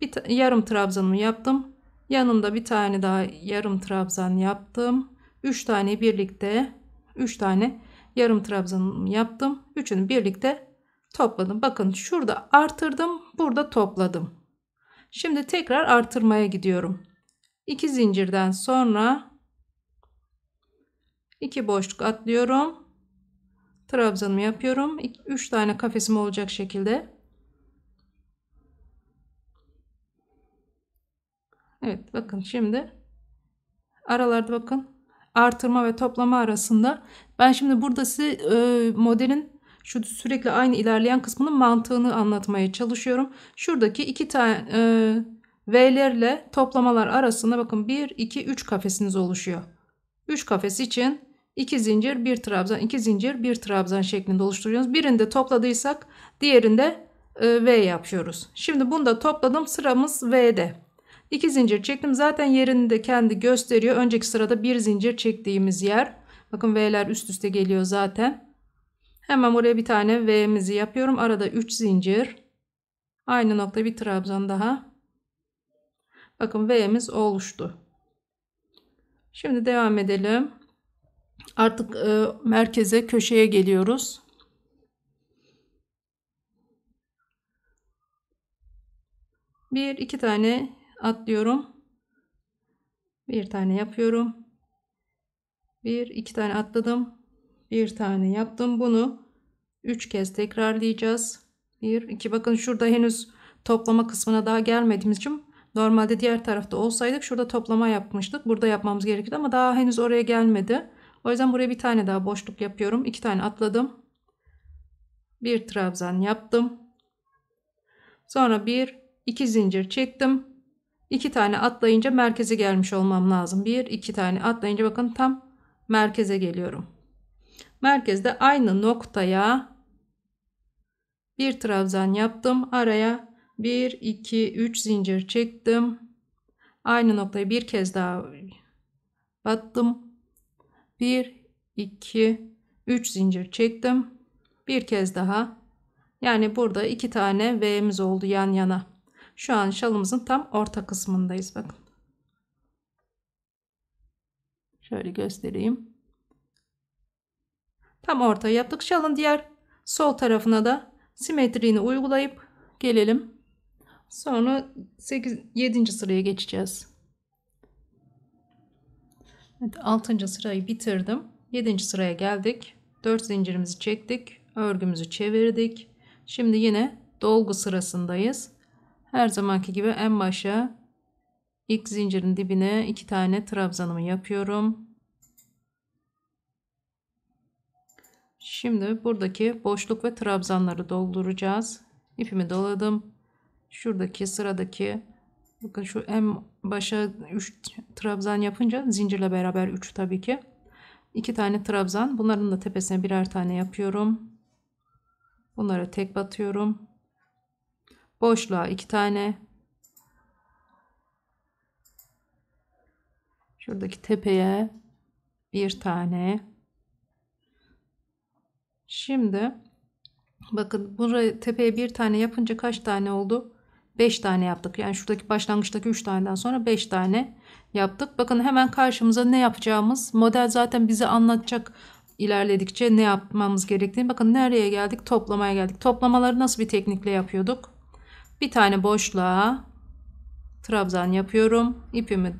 Bir yarım trabzanımı yaptım. Yanında bir tane daha yarım trabzan yaptım. 3 tane birlikte 3 tane yarım trabzanımı yaptım. Üçünü birlikte topladım. Bakın şurada artırdım. Burada topladım. Şimdi tekrar artırmaya gidiyorum. 2 zincirden sonra 2 boşluk atlıyorum. Trabzanımı yapıyorum. 3 tane kafesim olacak şekilde. Evet bakın şimdi aralarda bakın artırma ve toplama arasında ben şimdi burada size e, modelin şu sürekli aynı ilerleyen kısmının mantığını anlatmaya çalışıyorum. Şuradaki iki tane e, V'lerle toplamalar arasında bakın 1, 2, 3 kafesiniz oluşuyor. 3 kafes için 2 zincir, 1 trabzan, 2 zincir, 1 trabzan şeklinde oluşturuyoruz. Birinde topladıysak diğerinde e, V yapıyoruz. Şimdi bunu da topladım sıramız V'de. 2 zincir çektim. Zaten yerini de kendi gösteriyor. Önceki sırada bir zincir çektiğimiz yer. Bakın V'ler üst üste geliyor zaten. Hemen buraya bir tane V'mizi yapıyorum. Arada 3 zincir. Aynı nokta bir trabzan daha. Bakın V'miz oluştu. Şimdi devam edelim. Artık e, merkeze köşeye geliyoruz. Bir iki tane atlıyorum. Bir tane yapıyorum. Bir iki tane atladım. Bir tane yaptım. Bunu üç kez tekrarlayacağız. Bir iki bakın şurada henüz toplama kısmına daha gelmediğimiz için normalde diğer tarafta olsaydık şurada toplama yapmıştık. Burada yapmamız gerekiyordu ama daha henüz oraya gelmedi. O yüzden buraya bir tane daha boşluk yapıyorum. İki tane atladım. Bir trabzan yaptım. Sonra bir iki zincir çektim. İki tane atlayınca merkeze gelmiş olmam lazım. Bir iki tane atlayınca bakın tam merkeze geliyorum. Merkezde aynı noktaya bir trabzan yaptım. Araya 1 2 3 zincir çektim. Aynı noktaya bir kez daha battım. 1 2 3 zincir çektim. Bir kez daha. Yani burada iki tane V'miz oldu yan yana. Şu an şalımızın tam orta kısmındayız bakın. Şöyle göstereyim. Tam orta yaptık. Şalın diğer sol tarafına da simetriğini uygulayıp gelelim. Sonra 8 7. sıraya geçeceğiz. Evet, 6. sırayı bitirdim. 7. sıraya geldik. 4 zincirimizi çektik. Örgümüzü çevirdik. Şimdi yine dolgu sırasındayız. Her zamanki gibi en başa ilk zincirin dibine iki tane trabzanımı yapıyorum. Şimdi buradaki boşluk ve trabzanları dolduracağız. İpimi doladım. Şuradaki sıradaki bakın şu en başa 3 trabzan yapınca zincirle beraber 3 tabii ki. 2 tane trabzan. Bunların da tepesine birer tane yapıyorum. Bunlara tek batıyorum. Boşluğa 2 tane. Şuradaki tepeye bir tane. Şimdi bakın buraya tepeye bir tane yapınca kaç tane oldu? 5 tane yaptık. Yani şuradaki başlangıçtaki 3 taneden sonra 5 tane yaptık. Bakın hemen karşımıza ne yapacağımız model zaten bize anlatacak ilerledikçe ne yapmamız gerektiğini. Bakın nereye geldik? Toplamaya geldik. Toplamaları nasıl bir teknikle yapıyorduk? Bir tane boşluğa trabzan yapıyorum. İpimi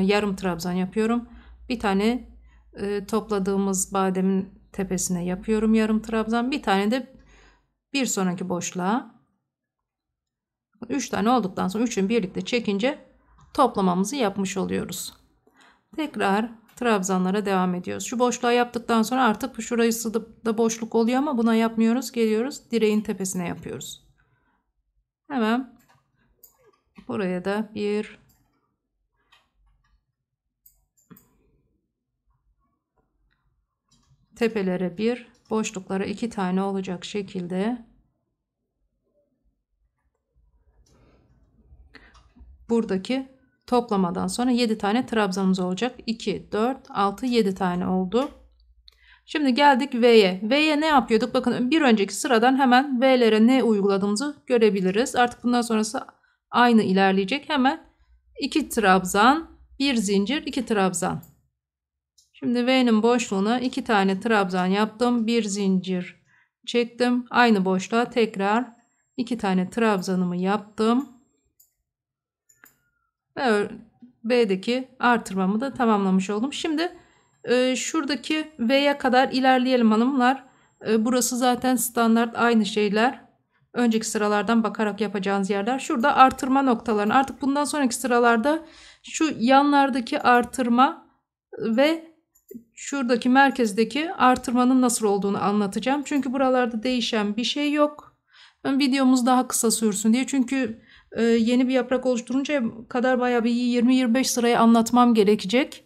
yarım trabzan yapıyorum. Bir tane e, topladığımız bademin tepesine yapıyorum yarım trabzan. Bir tane de bir sonraki boşluğa. 3 tane olduktan sonra üçünü birlikte çekince toplamamızı yapmış oluyoruz. Tekrar trabzanlara devam ediyoruz. Şu boşluğa yaptıktan sonra artık şurayı sıdıp da boşluk oluyor ama buna yapmıyoruz. Geliyoruz direğin tepesine yapıyoruz. Hemen buraya da bir tepelere bir boşluklara iki tane olacak şekilde buradaki toplamadan sonra 7 tane trabzanımız olacak. 2, 4, 6, 7 tane oldu. Şimdi geldik V'ye. V'ye ne yapıyorduk? Bakın bir önceki sıradan hemen V'lere ne uyguladığımızı görebiliriz. Artık bundan sonrası aynı ilerleyecek. Hemen 2 trabzan, 1 zincir, 2 trabzan. Şimdi V'nin boşluğuna 2 tane trabzan yaptım. 1 zincir çektim. Aynı boşluğa tekrar 2 tane trabzanımı yaptım. B'deki artırmamı da tamamlamış oldum. Şimdi e, şuradaki V'ye kadar ilerleyelim hanımlar. E, burası zaten standart aynı şeyler. Önceki sıralardan bakarak yapacağınız yerler. Şurada artırma noktalarını artık bundan sonraki sıralarda şu yanlardaki artırma ve şuradaki merkezdeki artırmanın nasıl olduğunu anlatacağım. Çünkü buralarda değişen bir şey yok. Videomuz daha kısa sürsün diye. Çünkü e, yeni bir yaprak oluşturunca kadar bayağı bir 20-25 sırayı anlatmam gerekecek.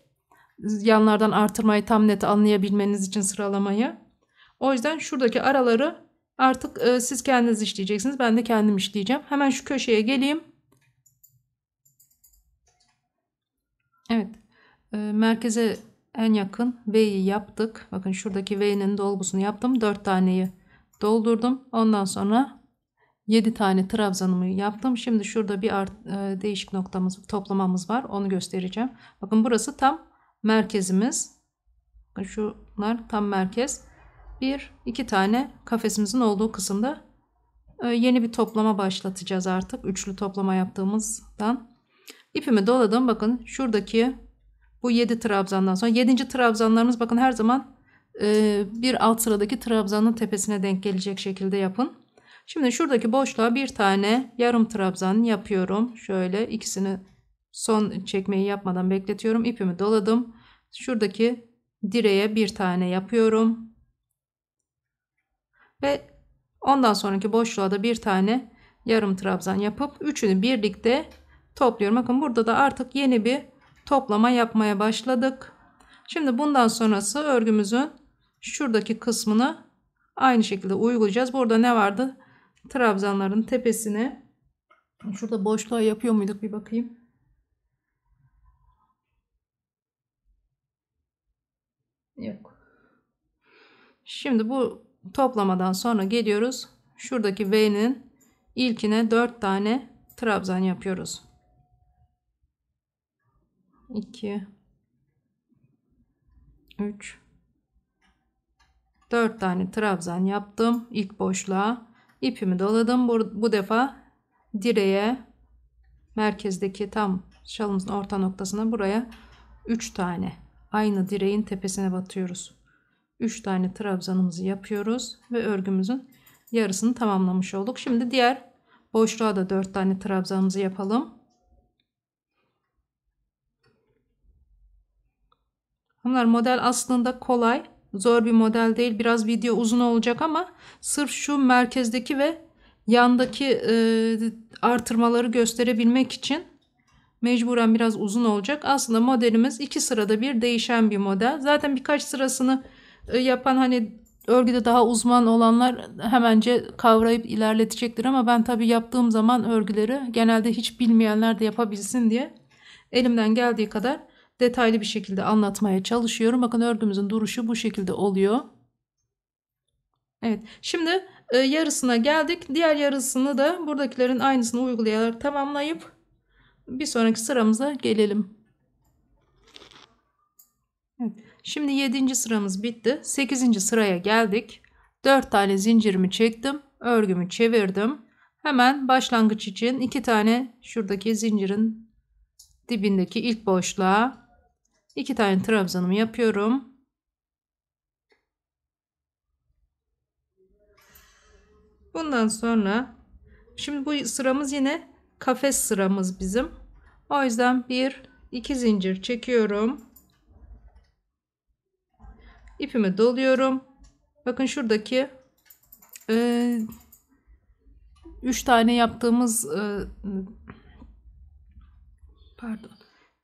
Yanlardan artırmayı tam net anlayabilmeniz için sıralamayı. O yüzden şuradaki araları artık e, siz kendiniz işleyeceksiniz. Ben de kendim işleyeceğim. Hemen şu köşeye geleyim. Evet. E, merkeze en yakın V'yi yaptık. Bakın şuradaki V'nin dolgusunu yaptım. 4 taneyi doldurdum. Ondan sonra 7 tane trabzanımı yaptım. Şimdi şurada bir art, e, değişik noktamız, toplamamız var. Onu göstereceğim. Bakın burası tam merkezimiz. Bakın şunlar tam merkez. Bir, iki tane kafesimizin olduğu kısımda e, yeni bir toplama başlatacağız artık. Üçlü toplama yaptığımızdan. İpimi doladım. Bakın şuradaki bu 7 trabzandan sonra 7. trabzanlarımız bakın her zaman e, bir alt sıradaki trabzanın tepesine denk gelecek şekilde yapın. Şimdi şuradaki boşluğa bir tane yarım trabzan yapıyorum. Şöyle ikisini son çekmeyi yapmadan bekletiyorum. İpimi doladım. Şuradaki direğe bir tane yapıyorum. Ve ondan sonraki boşluğa da bir tane yarım trabzan yapıp üçünü birlikte topluyorum. Bakın burada da artık yeni bir toplama yapmaya başladık. Şimdi bundan sonrası örgümüzün şuradaki kısmını aynı şekilde uygulayacağız. Burada ne vardı? Trabzanların tepesine şurada boşluğa yapıyor muyduk bir bakayım. Yok. Şimdi bu toplamadan sonra geliyoruz. Şuradaki V'nin ilkine 4 tane trabzan yapıyoruz. 2 3 4 tane trabzan yaptım ilk boşluğa ipimi doladım. Bu, bu defa direğe merkezdeki tam şalımızın orta noktasına buraya 3 tane aynı direğin tepesine batıyoruz. 3 tane trabzanımızı yapıyoruz ve örgümüzün yarısını tamamlamış olduk. Şimdi diğer boşluğa da 4 tane trabzanımızı yapalım. Bunlar model aslında kolay. Zor bir model değil. Biraz video uzun olacak ama sırf şu merkezdeki ve yandaki e, artırmaları gösterebilmek için mecburen biraz uzun olacak. Aslında modelimiz iki sırada bir değişen bir model. Zaten birkaç sırasını e, yapan hani örgüde daha uzman olanlar hemence kavrayıp ilerletecektir ama ben tabii yaptığım zaman örgüleri genelde hiç bilmeyenler de yapabilsin diye elimden geldiği kadar detaylı bir şekilde anlatmaya çalışıyorum. Bakın örgümüzün duruşu bu şekilde oluyor. Evet. Şimdi e, yarısına geldik. Diğer yarısını da buradakilerin aynısını uygulayarak tamamlayıp bir sonraki sıramıza gelelim. Evet. Şimdi 7. sıramız bitti. 8. sıraya geldik. 4 tane zincirimi çektim. Örgümü çevirdim. Hemen başlangıç için 2 tane şuradaki zincirin dibindeki ilk boşluğa 2 tane trabzanımı yapıyorum. Bundan sonra şimdi bu sıramız yine kafes sıramız bizim. O yüzden bir iki zincir çekiyorum. İpimi doluyorum. Bakın şuradaki e, üç tane yaptığımız e, pardon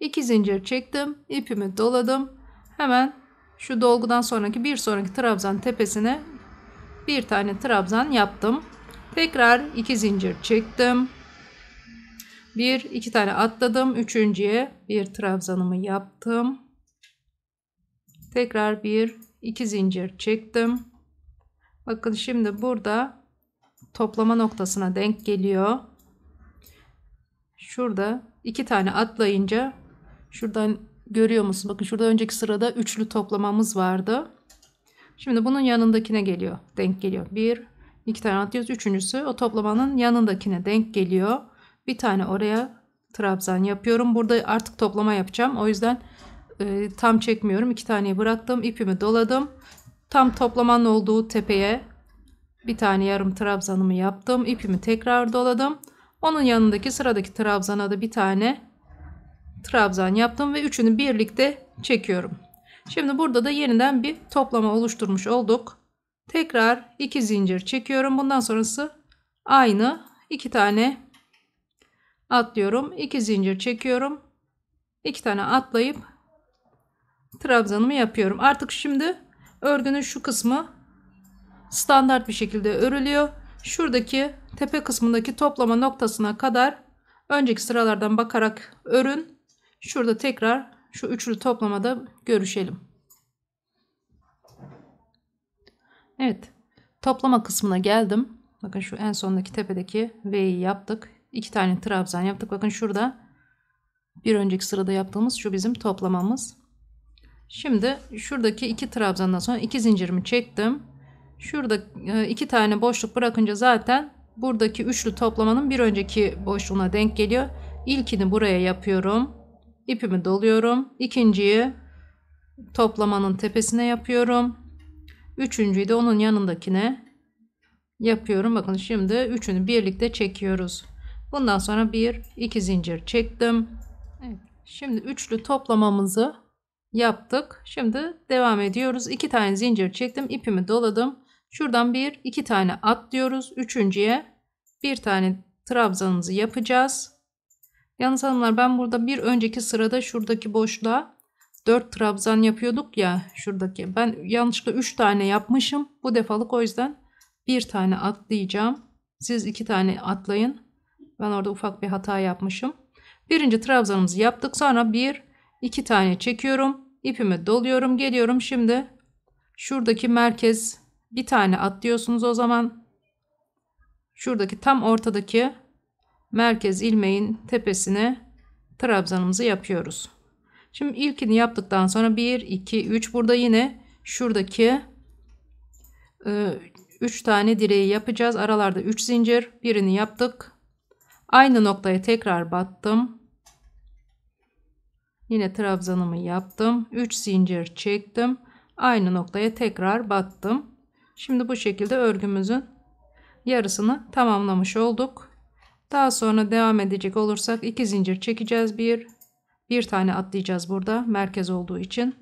2 zincir çektim. ipimi doladım. Hemen şu dolgudan sonraki bir sonraki trabzan tepesine bir tane trabzan yaptım. Tekrar 2 zincir çektim. Bir iki tane atladım. Üçüncüye bir trabzanımı yaptım. Tekrar bir iki zincir çektim. Bakın şimdi burada toplama noktasına denk geliyor. Şurada iki tane atlayınca Şuradan görüyor musunuz? Bakın şurada önceki sırada üçlü toplamamız vardı. Şimdi bunun yanındakine geliyor. Denk geliyor. Bir, iki tane atıyoruz. Üçüncüsü o toplamanın yanındakine denk geliyor. Bir tane oraya trabzan yapıyorum. Burada artık toplama yapacağım. O yüzden e, tam çekmiyorum. İki taneyi bıraktım. ipimi doladım. Tam toplamanın olduğu tepeye bir tane yarım trabzanımı yaptım. İpimi tekrar doladım. Onun yanındaki sıradaki trabzana da bir tane trabzan yaptım ve üçünü birlikte çekiyorum. Şimdi burada da yeniden bir toplama oluşturmuş olduk. Tekrar iki zincir çekiyorum. Bundan sonrası aynı. iki tane atlıyorum. iki zincir çekiyorum. iki tane atlayıp trabzanımı yapıyorum. Artık şimdi örgünün şu kısmı standart bir şekilde örülüyor. Şuradaki tepe kısmındaki toplama noktasına kadar önceki sıralardan bakarak örün. Şurada tekrar şu üçlü toplamada görüşelim. Evet. Toplama kısmına geldim. Bakın şu en sondaki tepedeki V'yi yaptık. İki tane trabzan yaptık. Bakın şurada bir önceki sırada yaptığımız şu bizim toplamamız. Şimdi şuradaki iki trabzandan sonra iki zincirimi çektim. Şurada e, iki tane boşluk bırakınca zaten buradaki üçlü toplamanın bir önceki boşluğuna denk geliyor. İlkini buraya yapıyorum. İpimi doluyorum. İkinciyi toplamanın tepesine yapıyorum. Üçüncüyü de onun yanındakine yapıyorum. Bakın şimdi üçünü birlikte çekiyoruz. Bundan sonra bir iki zincir çektim. Evet. Şimdi üçlü toplamamızı yaptık. Şimdi devam ediyoruz. İki tane zincir çektim. ipimi doladım. Şuradan bir iki tane atlıyoruz. Üçüncüye bir tane trabzanımızı yapacağız. Yalnız hanımlar ben burada bir önceki sırada şuradaki boşluğa 4 trabzan yapıyorduk ya şuradaki. Ben yanlışlıkla 3 tane yapmışım. Bu defalık o yüzden bir tane atlayacağım. Siz iki tane atlayın. Ben orada ufak bir hata yapmışım. Birinci trabzanımızı yaptık. Sonra bir iki tane çekiyorum. İpimi doluyorum. Geliyorum şimdi. Şuradaki merkez bir tane atlıyorsunuz o zaman. Şuradaki tam ortadaki merkez ilmeğin tepesine trabzanımızı yapıyoruz. Şimdi ilkini yaptıktan sonra 1, 2, 3 burada yine şuradaki 3 e, tane direği yapacağız. Aralarda 3 zincir. Birini yaptık. Aynı noktaya tekrar battım. Yine trabzanımı yaptım. 3 zincir çektim. Aynı noktaya tekrar battım. Şimdi bu şekilde örgümüzün yarısını tamamlamış olduk. Daha sonra devam edecek olursak 2 zincir çekeceğiz. 1 bir tane atlayacağız burada merkez olduğu için.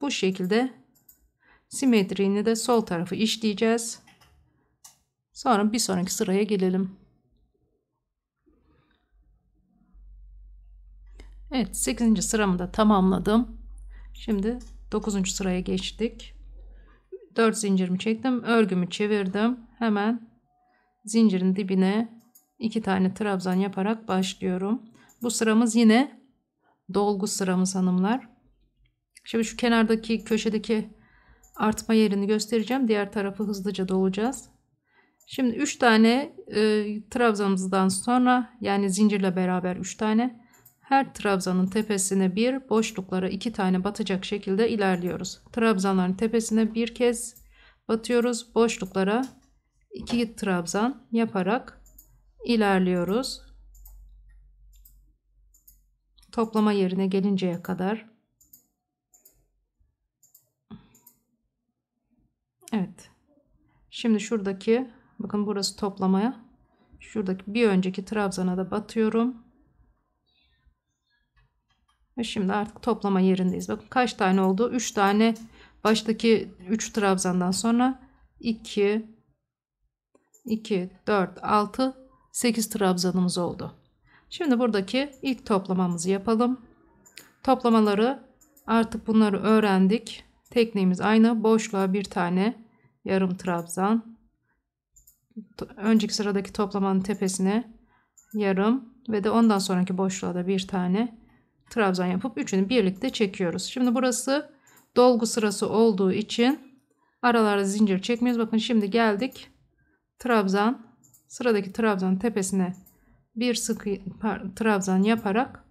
Bu şekilde simetriğini de sol tarafı işleyeceğiz. Sonra bir sonraki sıraya gelelim. Evet 8. sıramı da tamamladım. Şimdi 9. sıraya geçtik. 4 zincirimi çektim. Örgümü çevirdim. Hemen zincirin dibine 2 tane trabzan yaparak başlıyorum. Bu sıramız yine dolgu sıramız hanımlar. Şimdi şu kenardaki köşedeki artma yerini göstereceğim. Diğer tarafı hızlıca dolacağız. Şimdi 3 tane e, trabzanımızdan sonra yani zincirle beraber 3 tane her trabzanın tepesine bir boşluklara 2 tane batacak şekilde ilerliyoruz. Trabzanların tepesine bir kez batıyoruz. Boşluklara 2 trabzan yaparak ilerliyoruz. Toplama yerine gelinceye kadar. Evet. Şimdi şuradaki bakın burası toplamaya. Şuradaki bir önceki trabzana da batıyorum. Ve şimdi artık toplama yerindeyiz. Bakın kaç tane oldu? 3 tane baştaki 3 trabzandan sonra 2 2 4 6 8 trabzanımız oldu. Şimdi buradaki ilk toplamamızı yapalım. Toplamaları artık bunları öğrendik. Tekniğimiz aynı. Boşluğa bir tane yarım trabzan. Önceki sıradaki toplamanın tepesine yarım ve de ondan sonraki boşluğa da bir tane trabzan yapıp üçünü birlikte çekiyoruz. Şimdi burası dolgu sırası olduğu için aralarda zincir çekmiyoruz. Bakın şimdi geldik. Trabzan sıradaki trabzanın tepesine bir sık trabzan yaparak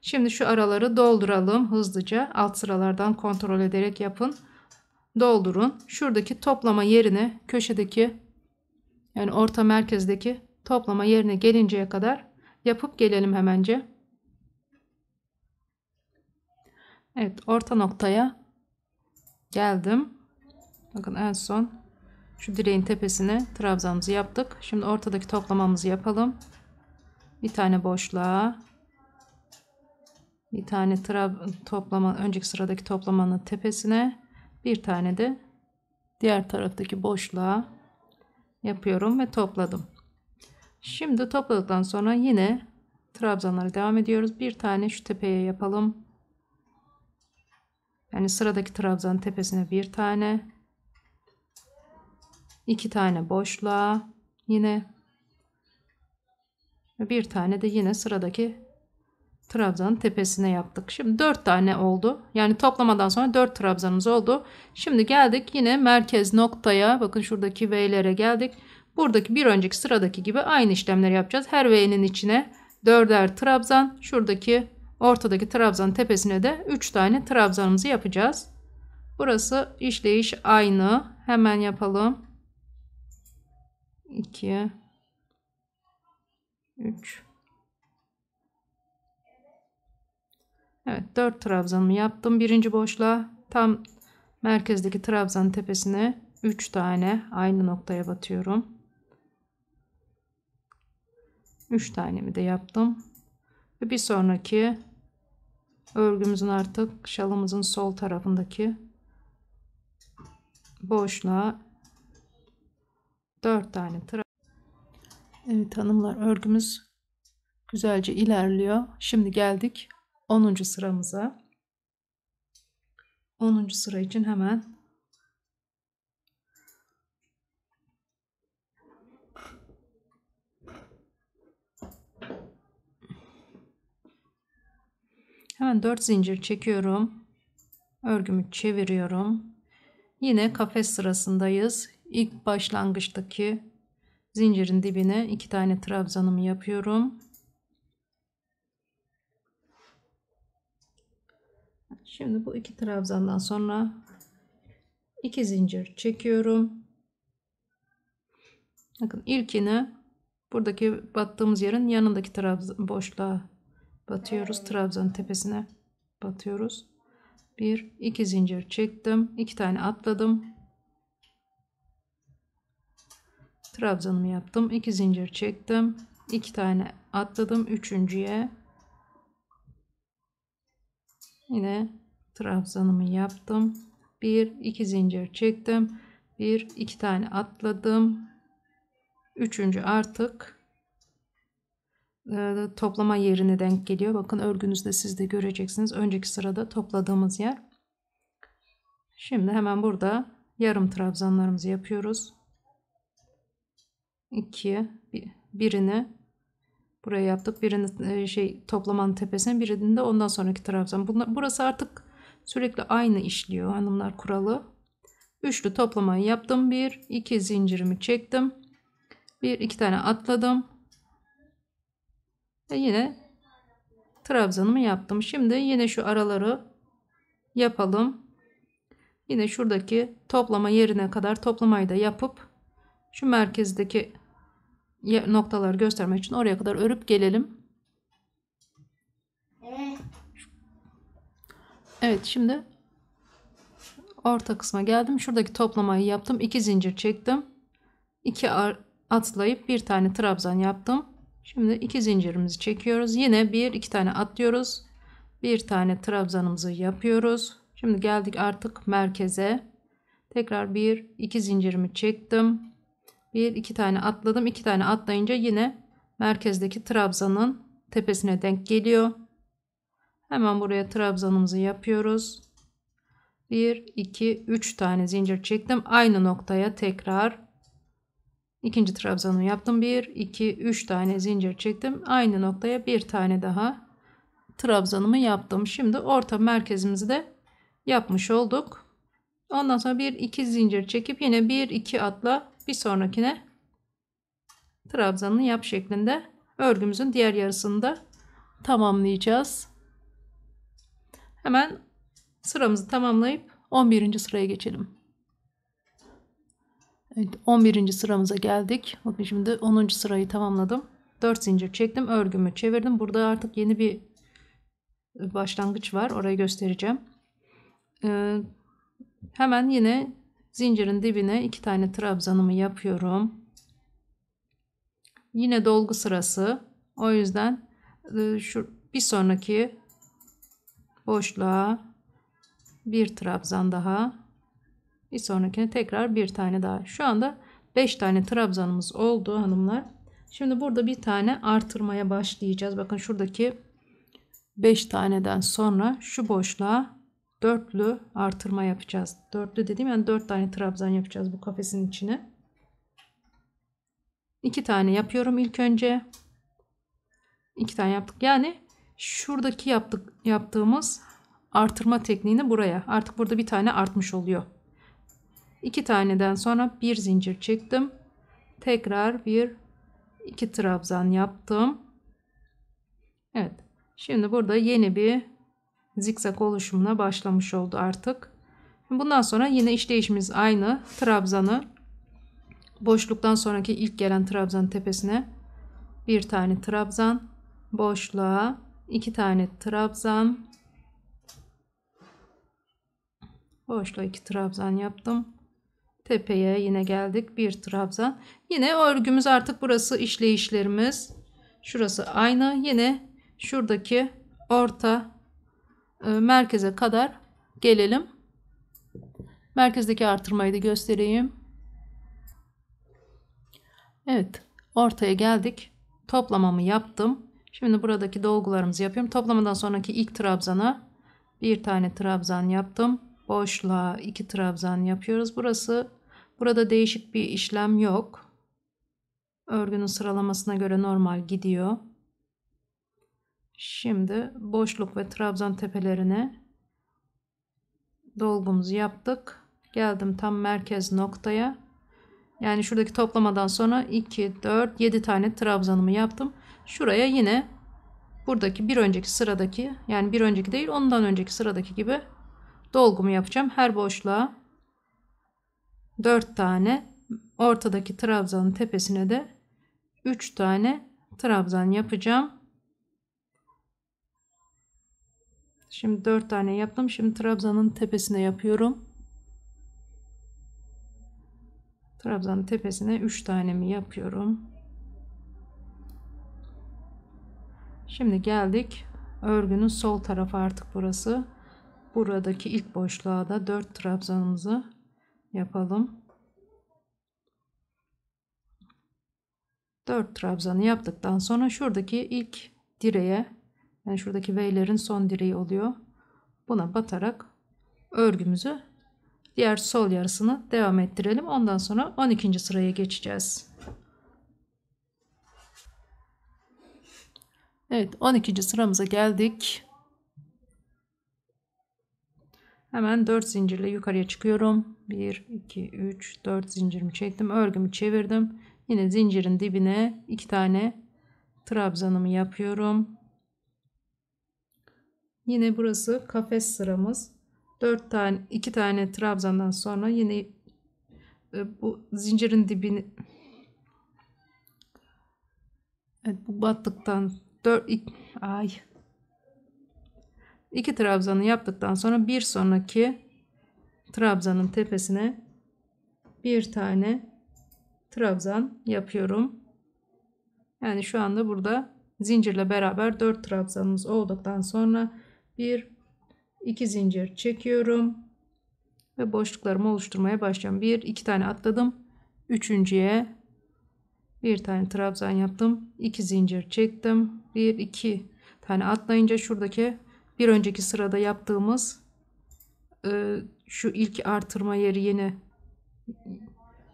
şimdi şu araları dolduralım hızlıca. Alt sıralardan kontrol ederek yapın. Doldurun. Şuradaki toplama yerine köşedeki yani orta merkezdeki toplama yerine gelinceye kadar yapıp gelelim hemence. Evet orta noktaya geldim. Bakın en son şu direğin tepesine trabzanımızı yaptık. Şimdi ortadaki toplamamızı yapalım. Bir tane boşluğa bir tane trab toplama önceki sıradaki toplamanın tepesine bir tane de diğer taraftaki boşluğa yapıyorum ve topladım. Şimdi topladıktan sonra yine trabzanlara devam ediyoruz. Bir tane şu tepeye yapalım. Yani sıradaki trabzanın tepesine bir tane iki tane boşluğa yine bir tane de yine sıradaki trabzanın tepesine yaptık. Şimdi 4 tane oldu. Yani toplamadan sonra 4 trabzanımız oldu. Şimdi geldik yine merkez noktaya. Bakın şuradaki V'lere geldik. Buradaki bir önceki sıradaki gibi aynı işlemleri yapacağız. Her V'nin içine 4'er trabzan. Şuradaki ortadaki trabzanın tepesine de 3 tane trabzanımızı yapacağız. Burası işleyiş aynı. Hemen yapalım. 2 3 Evet 4 trabzanımı yaptım. Birinci boşluğa tam merkezdeki trabzanın tepesine 3 tane aynı noktaya batıyorum. 3 tanemi de yaptım. Ve bir sonraki örgümüzün artık şalımızın sol tarafındaki boşluğa 4 tane trabzan. Evet hanımlar örgümüz güzelce ilerliyor. Şimdi geldik 10. sıramıza. 10. sıra için hemen Hemen 4 zincir çekiyorum. Örgümü çeviriyorum. Yine kafes sırasındayız. İlk başlangıçtaki zincirin dibine iki tane trabzanımı yapıyorum. Şimdi bu iki trabzandan sonra iki zincir çekiyorum. Bakın ilkini buradaki battığımız yerin yanındaki trabzan boşluğa batıyoruz. Trabzanın tepesine batıyoruz. Bir, iki zincir çektim. iki tane atladım. Trabzanımı yaptım. iki zincir çektim. iki tane atladım. Üçüncüye yine trabzanımı yaptım. Bir, iki zincir çektim. Bir, iki tane atladım. Üçüncü artık e, toplama yerine denk geliyor. Bakın örgünüzde siz de göreceksiniz. Önceki sırada topladığımız yer. Şimdi hemen burada yarım trabzanlarımızı yapıyoruz. 2 birini buraya yaptık. Birini e, şey toplamanın tepesine birini de ondan sonraki trabzan. Bunlar, burası artık sürekli aynı işliyor hanımlar kuralı. Üçlü toplamayı yaptım. Bir, iki zincirimi çektim. Bir, iki tane atladım. Ve yine trabzanımı yaptım. Şimdi yine şu araları yapalım. Yine şuradaki toplama yerine kadar toplamayı da yapıp şu merkezdeki noktaları göstermek için oraya kadar örüp gelelim. Evet şimdi orta kısma geldim. Şuradaki toplamayı yaptım. 2 zincir çektim. 2 atlayıp bir tane trabzan yaptım. Şimdi iki zincirimizi çekiyoruz. Yine bir iki tane atlıyoruz. Bir tane trabzanımızı yapıyoruz. Şimdi geldik artık merkeze. Tekrar bir iki zincirimi çektim. Bir iki tane atladım. iki tane atlayınca yine merkezdeki trabzanın tepesine denk geliyor. Hemen buraya trabzanımızı yapıyoruz. 1 2 3 tane zincir çektim. Aynı noktaya tekrar ikinci trabzanımı yaptım. 1 2 3 tane zincir çektim. Aynı noktaya bir tane daha trabzanımı yaptım. Şimdi orta merkezimizi de yapmış olduk. Ondan sonra 1 2 zincir çekip yine 1 2 atla bir sonrakine trabzanını yap şeklinde örgümüzün diğer yarısını da tamamlayacağız. Hemen sıramızı tamamlayıp 11. sıraya geçelim. Evet, 11. sıramıza geldik. Bakın şimdi 10. sırayı tamamladım. 4 zincir çektim. Örgümü çevirdim. Burada artık yeni bir başlangıç var. Orayı göstereceğim. Ee, hemen yine zincirin dibine iki tane trabzanımı yapıyorum. Yine dolgu sırası. O yüzden e, şu bir sonraki boşluğa bir trabzan daha bir sonrakine tekrar bir tane daha şu anda 5 tane trabzanımız oldu hanımlar şimdi burada bir tane artırmaya başlayacağız bakın şuradaki 5 taneden sonra şu boşluğa dörtlü artırma yapacağız dörtlü dediğim yani 4 tane trabzan yapacağız bu kafesin içine 2 tane yapıyorum ilk önce 2 tane yaptık yani şuradaki yaptık, yaptığımız artırma tekniğini buraya. Artık burada bir tane artmış oluyor. İki taneden sonra bir zincir çektim. Tekrar bir iki trabzan yaptım. Evet. Şimdi burada yeni bir zikzak oluşumuna başlamış oldu artık. Bundan sonra yine işleyişimiz aynı. Trabzanı boşluktan sonraki ilk gelen trabzan tepesine bir tane trabzan boşluğa iki tane trabzan boşluğa iki trabzan yaptım. Tepeye yine geldik. Bir trabzan. Yine örgümüz artık burası işleyişlerimiz. Şurası aynı. Yine şuradaki orta merkeze kadar gelelim. Merkezdeki artırmayı da göstereyim. Evet. Ortaya geldik. Toplamamı yaptım. Şimdi buradaki dolgularımızı yapıyorum. Toplamadan sonraki ilk trabzana bir tane trabzan yaptım. Boşluğa iki trabzan yapıyoruz. Burası burada değişik bir işlem yok. Örgünün sıralamasına göre normal gidiyor. Şimdi boşluk ve trabzan tepelerine dolgumuzu yaptık. Geldim tam merkez noktaya. Yani şuradaki toplamadan sonra 2, 4, 7 tane trabzanımı yaptım. Şuraya yine buradaki bir önceki sıradaki yani bir önceki değil ondan önceki sıradaki gibi dolgumu yapacağım. Her boşluğa 4 tane ortadaki trabzanın tepesine de 3 tane trabzan yapacağım. Şimdi 4 tane yaptım. Şimdi trabzanın tepesine yapıyorum. Trabzanın tepesine 3 tane mi yapıyorum. Şimdi geldik. Örgünün sol tarafı artık burası. Buradaki ilk boşluğa da 4 trabzanımızı yapalım. 4 trabzanı yaptıktan sonra şuradaki ilk direğe yani şuradaki V'lerin son direği oluyor. Buna batarak örgümüzü diğer sol yarısını devam ettirelim. Ondan sonra 12. sıraya geçeceğiz. Evet 12. sıramıza geldik. Hemen 4 zincirle yukarıya çıkıyorum. 1, 2, 3, 4 zincirimi çektim. Örgümü çevirdim. Yine zincirin dibine 2 tane trabzanımı yapıyorum. Yine burası kafes sıramız. 4 tane 2 tane trabzandan sonra yine e, bu zincirin dibini Evet bu battıktan 4 ay 2 trabzanı yaptıktan sonra bir sonraki trabzanın tepesine bir tane trabzan yapıyorum. Yani şu anda burada zincirle beraber 4 trabzanımız olduktan sonra bir iki zincir çekiyorum ve boşluklarımı oluşturmaya başlıyorum. Bir iki tane atladım. Üçüncüye bir tane trabzan yaptım. iki zincir çektim. Bir iki tane atlayınca şuradaki bir önceki sırada yaptığımız e, şu ilk artırma yeri yine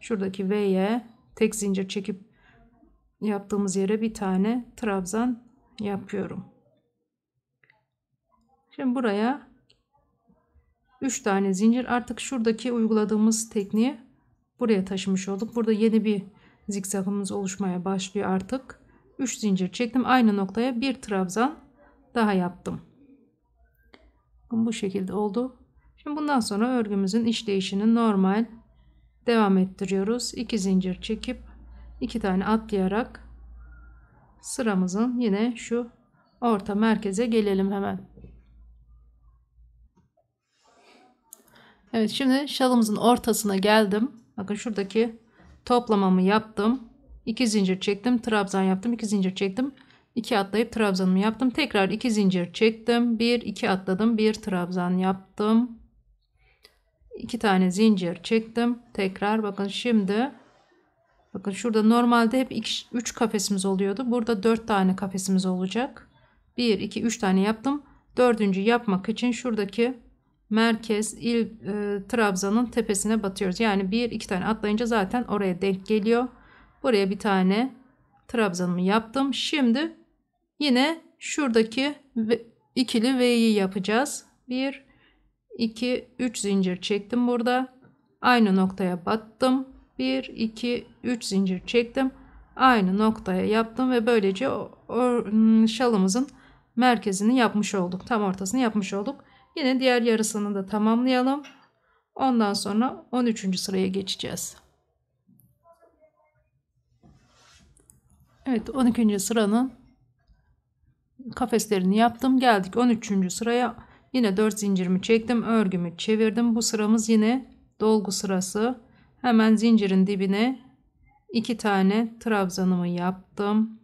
şuradaki V'ye tek zincir çekip yaptığımız yere bir tane trabzan yapıyorum. Şimdi buraya 3 tane zincir artık şuradaki uyguladığımız tekniği buraya taşımış olduk. Burada yeni bir zikzakımız oluşmaya başlıyor artık. 3 zincir çektim. Aynı noktaya bir trabzan daha yaptım. Bu şekilde oldu. Şimdi bundan sonra örgümüzün işleyişini normal devam ettiriyoruz. 2 zincir çekip 2 tane atlayarak sıramızın yine şu orta merkeze gelelim hemen. Evet şimdi şalımızın ortasına geldim. Bakın şuradaki toplamamı yaptım. 2 zincir çektim. Trabzan yaptım. 2 zincir çektim. 2 atlayıp trabzanımı yaptım. Tekrar 2 zincir çektim. 1 2 atladım. 1 trabzan yaptım. 2 tane zincir çektim. Tekrar bakın şimdi bakın şurada normalde hep 3 kafesimiz oluyordu. Burada 4 tane kafesimiz olacak. 1 2 3 tane yaptım. Dördüncü yapmak için şuradaki merkez il e, Trabzon'un tepesine batıyoruz. Yani bir iki tane atlayınca zaten oraya denk geliyor. Buraya bir tane trabzanımı yaptım. Şimdi yine şuradaki ikili V'yi yapacağız. 1 2 3 zincir çektim burada. Aynı noktaya battım. 1 2 3 zincir çektim. Aynı noktaya yaptım ve böylece o, o şalımızın merkezini yapmış olduk. Tam ortasını yapmış olduk. Yine diğer yarısını da tamamlayalım. Ondan sonra 13. sıraya geçeceğiz. Evet 12. sıranın kafeslerini yaptım. Geldik 13. sıraya. Yine 4 zincirimi çektim. Örgümü çevirdim. Bu sıramız yine dolgu sırası. Hemen zincirin dibine 2 tane trabzanımı yaptım.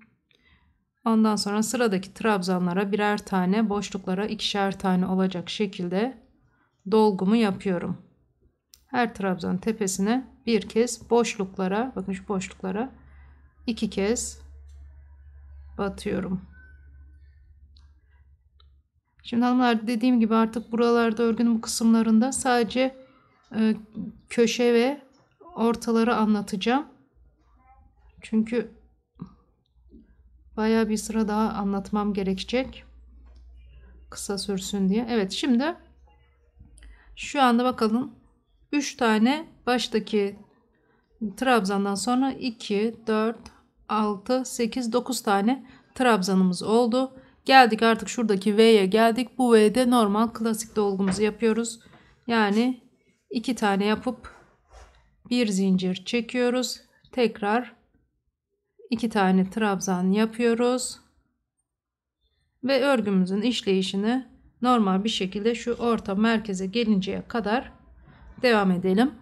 Ondan sonra sıradaki trabzanlara birer tane boşluklara ikişer tane olacak şekilde dolgumu yapıyorum. Her trabzan tepesine bir kez boşluklara bakın şu boşluklara iki kez batıyorum. Şimdi hanımlar dediğim gibi artık buralarda örgünün bu kısımlarında sadece e, köşe ve ortaları anlatacağım. Çünkü baya bir sıra daha anlatmam gerekecek. Kısa sürsün diye. Evet şimdi şu anda bakalım 3 tane baştaki trabzandan sonra 2, 4, 6, 8, 9 tane trabzanımız oldu. Geldik artık şuradaki V'ye geldik. Bu V'de normal klasik dolgumuzu yapıyoruz. Yani 2 tane yapıp bir zincir çekiyoruz. Tekrar 2 tane trabzan yapıyoruz. Ve örgümüzün işleyişini normal bir şekilde şu orta merkeze gelinceye kadar devam edelim.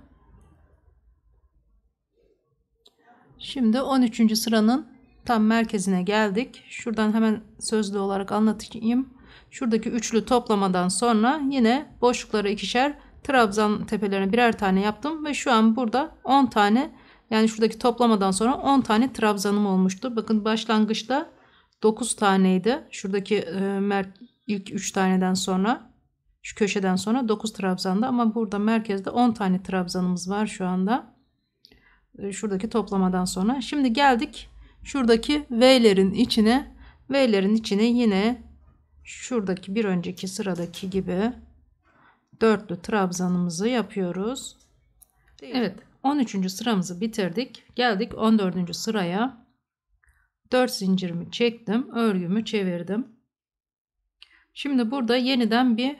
Şimdi 13. sıranın tam merkezine geldik. Şuradan hemen sözlü olarak anlatayım. Şuradaki üçlü toplamadan sonra yine boşluklara ikişer trabzan tepelerine birer tane yaptım ve şu an burada 10 tane yani şuradaki toplamadan sonra 10 tane trabzanım olmuştu. Bakın başlangıçta 9 taneydi. Şuradaki e, ilk 3 taneden sonra şu köşeden sonra 9 trabzanda ama burada merkezde 10 tane trabzanımız var şu anda. E, şuradaki toplamadan sonra. Şimdi geldik şuradaki V'lerin içine. V'lerin içine yine şuradaki bir önceki sıradaki gibi dörtlü trabzanımızı yapıyoruz. Evet 13. sıramızı bitirdik. Geldik 14. sıraya. 4 zincirimi çektim. Örgümü çevirdim. Şimdi burada yeniden bir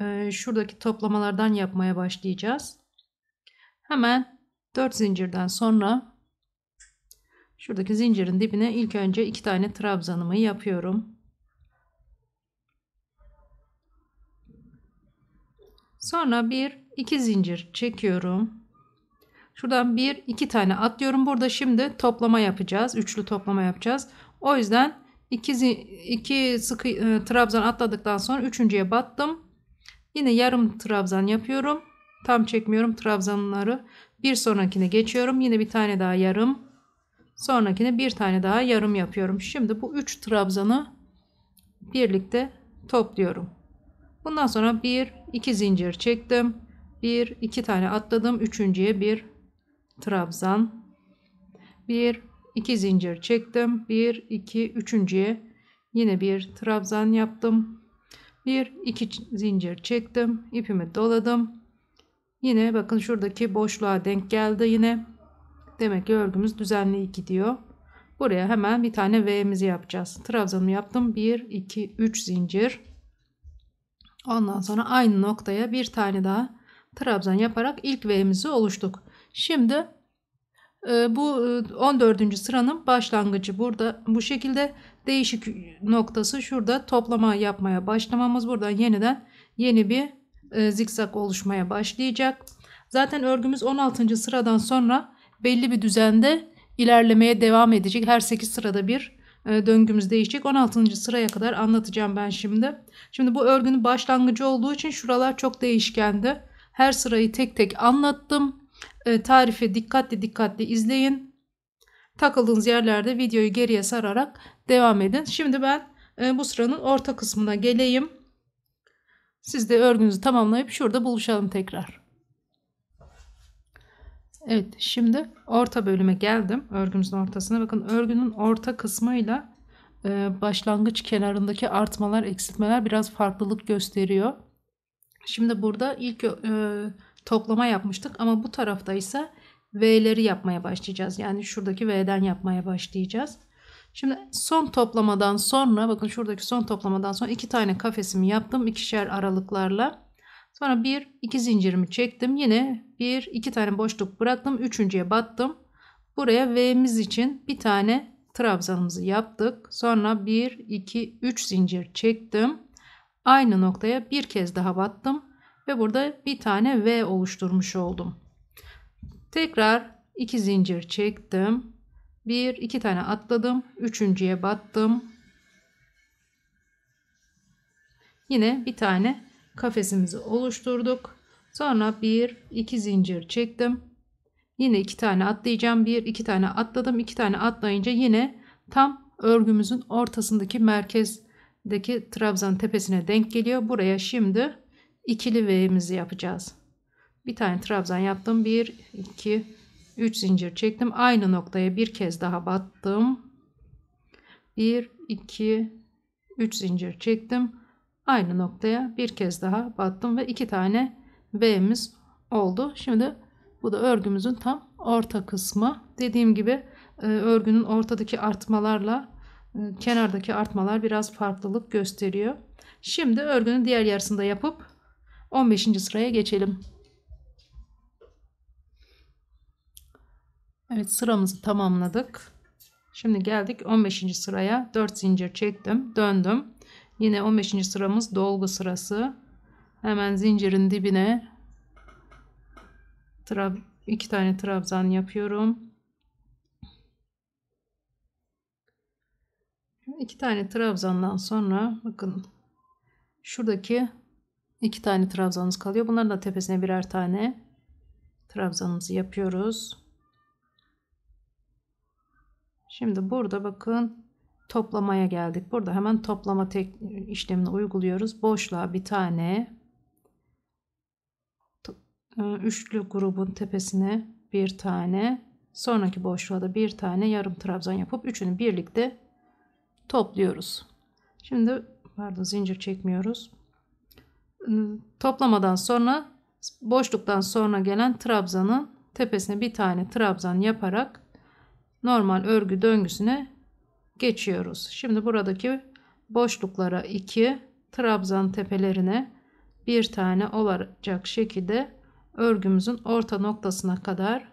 e, şuradaki toplamalardan yapmaya başlayacağız. Hemen 4 zincirden sonra şuradaki zincirin dibine ilk önce 2 tane trabzanımı yapıyorum. Sonra bir iki zincir çekiyorum. Şuradan bir iki tane atlıyorum. Burada şimdi toplama yapacağız. Üçlü toplama yapacağız. O yüzden iki, iki sıkı e, trabzan atladıktan sonra üçüncüye battım. Yine yarım trabzan yapıyorum. Tam çekmiyorum trabzanları. Bir sonrakine geçiyorum. Yine bir tane daha yarım. Sonrakine bir tane daha yarım yapıyorum. Şimdi bu üç trabzanı birlikte topluyorum. Bundan sonra bir iki zincir çektim. Bir iki tane atladım. Üçüncüye bir trabzan. Bir iki zincir çektim. Bir iki üçüncüye yine bir trabzan yaptım. Bir iki zincir çektim. ipimi doladım. Yine bakın şuradaki boşluğa denk geldi yine. Demek ki örgümüz düzenli gidiyor. Buraya hemen bir tane V'mizi yapacağız. Trabzanımı yaptım. 1, 2, 3 zincir. Ondan sonra aynı noktaya bir tane daha trabzan yaparak ilk V'mizi oluştuk. Şimdi e, bu 14. E, sıranın başlangıcı burada bu şekilde değişik noktası şurada toplama yapmaya başlamamız buradan yeniden yeni bir e, zikzak oluşmaya başlayacak. Zaten örgümüz 16. sıradan sonra belli bir düzende ilerlemeye devam edecek. Her 8 sırada bir döngümüz değişecek. 16. sıraya kadar anlatacağım ben şimdi. Şimdi bu örgünün başlangıcı olduğu için şuralar çok değişkendi. Her sırayı tek tek anlattım. E, tarifi dikkatli dikkatli izleyin. Takıldığınız yerlerde videoyu geriye sararak devam edin. Şimdi ben e, bu sıranın orta kısmına geleyim. Siz de örgünüzü tamamlayıp şurada buluşalım tekrar. Evet şimdi orta bölüme geldim. Örgümüzün ortasına bakın örgünün orta kısmıyla e, başlangıç kenarındaki artmalar, eksiltmeler biraz farklılık gösteriyor. Şimdi burada ilk e, toplama yapmıştık ama bu tarafta ise V'leri yapmaya başlayacağız. Yani şuradaki V'den yapmaya başlayacağız. Şimdi son toplamadan sonra bakın şuradaki son toplamadan sonra iki tane kafesimi yaptım ikişer aralıklarla. Sonra bir iki zincirimi çektim. Yine bir iki tane boşluk bıraktım. Üçüncüye battım. Buraya V'miz için bir tane trabzanımızı yaptık. Sonra 1, 2, 3 zincir çektim. Aynı noktaya bir kez daha battım. Ve burada bir tane V oluşturmuş oldum. Tekrar 2 zincir çektim. 1, 2 tane atladım. Üçüncüye battım. Yine bir tane kafesimizi oluşturduk. Sonra 1, 2 zincir çektim. Yine iki tane atlayacağım. Bir, iki tane atladım. iki tane atlayınca yine tam örgümüzün ortasındaki merkezdeki trabzan tepesine denk geliyor. Buraya şimdi ikili V'mizi yapacağız. Bir tane trabzan yaptım. Bir, iki, üç zincir çektim. Aynı noktaya bir kez daha battım. Bir, iki, üç zincir çektim. Aynı noktaya bir kez daha battım ve iki tane V'miz oldu. Şimdi bu da örgümüzün tam orta kısmı. Dediğim gibi e, örgünün ortadaki artmalarla e, kenardaki artmalar biraz farklılık gösteriyor. Şimdi örgünün diğer yarısını da yapıp 15. sıraya geçelim. Evet sıramızı tamamladık. Şimdi geldik 15. sıraya. 4 zincir çektim. Döndüm. Yine 15. sıramız dolgu sırası. Hemen zincirin dibine Trab iki tane trabzan yapıyorum. İki tane trabzandan sonra bakın şuradaki iki tane trabzanımız kalıyor. Bunların da tepesine birer tane trabzanımızı yapıyoruz. Şimdi burada bakın toplamaya geldik. Burada hemen toplama tek işlemini uyguluyoruz. Boşluğa bir tane ee, üçlü grubun tepesine bir tane sonraki boşluğa da bir tane yarım trabzan yapıp üçünü birlikte topluyoruz. Şimdi pardon zincir çekmiyoruz. Toplamadan sonra boşluktan sonra gelen trabzanın tepesine bir tane trabzan yaparak normal örgü döngüsüne geçiyoruz. Şimdi buradaki boşluklara 2 trabzan tepelerine bir tane olacak şekilde örgümüzün orta noktasına kadar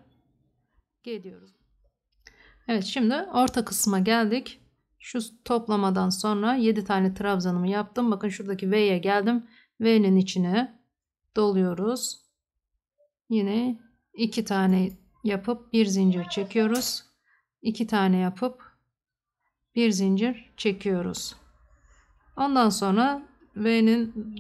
geliyoruz. Evet şimdi orta kısma geldik. Şu toplamadan sonra 7 tane trabzanımı yaptım. Bakın şuradaki V'ye geldim. V'nin içine doluyoruz. Yine 2 tane yapıp bir zincir çekiyoruz. 2 tane yapıp bir zincir çekiyoruz. Ondan sonra V'nin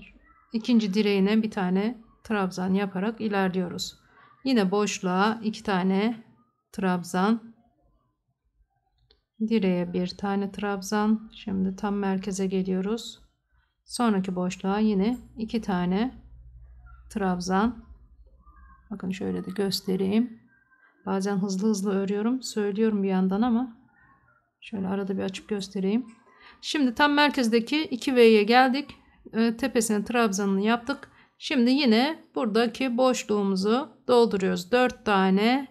ikinci direğine bir tane trabzan yaparak ilerliyoruz. Yine boşluğa iki tane trabzan direğe bir tane trabzan şimdi tam merkeze geliyoruz sonraki boşluğa yine iki tane trabzan bakın şöyle de göstereyim bazen hızlı hızlı örüyorum söylüyorum bir yandan ama şöyle arada bir açıp göstereyim şimdi tam merkezdeki 2V'ye geldik e, tepesine trabzanını yaptık Şimdi yine buradaki boşluğumuzu dolduruyoruz. 4 tane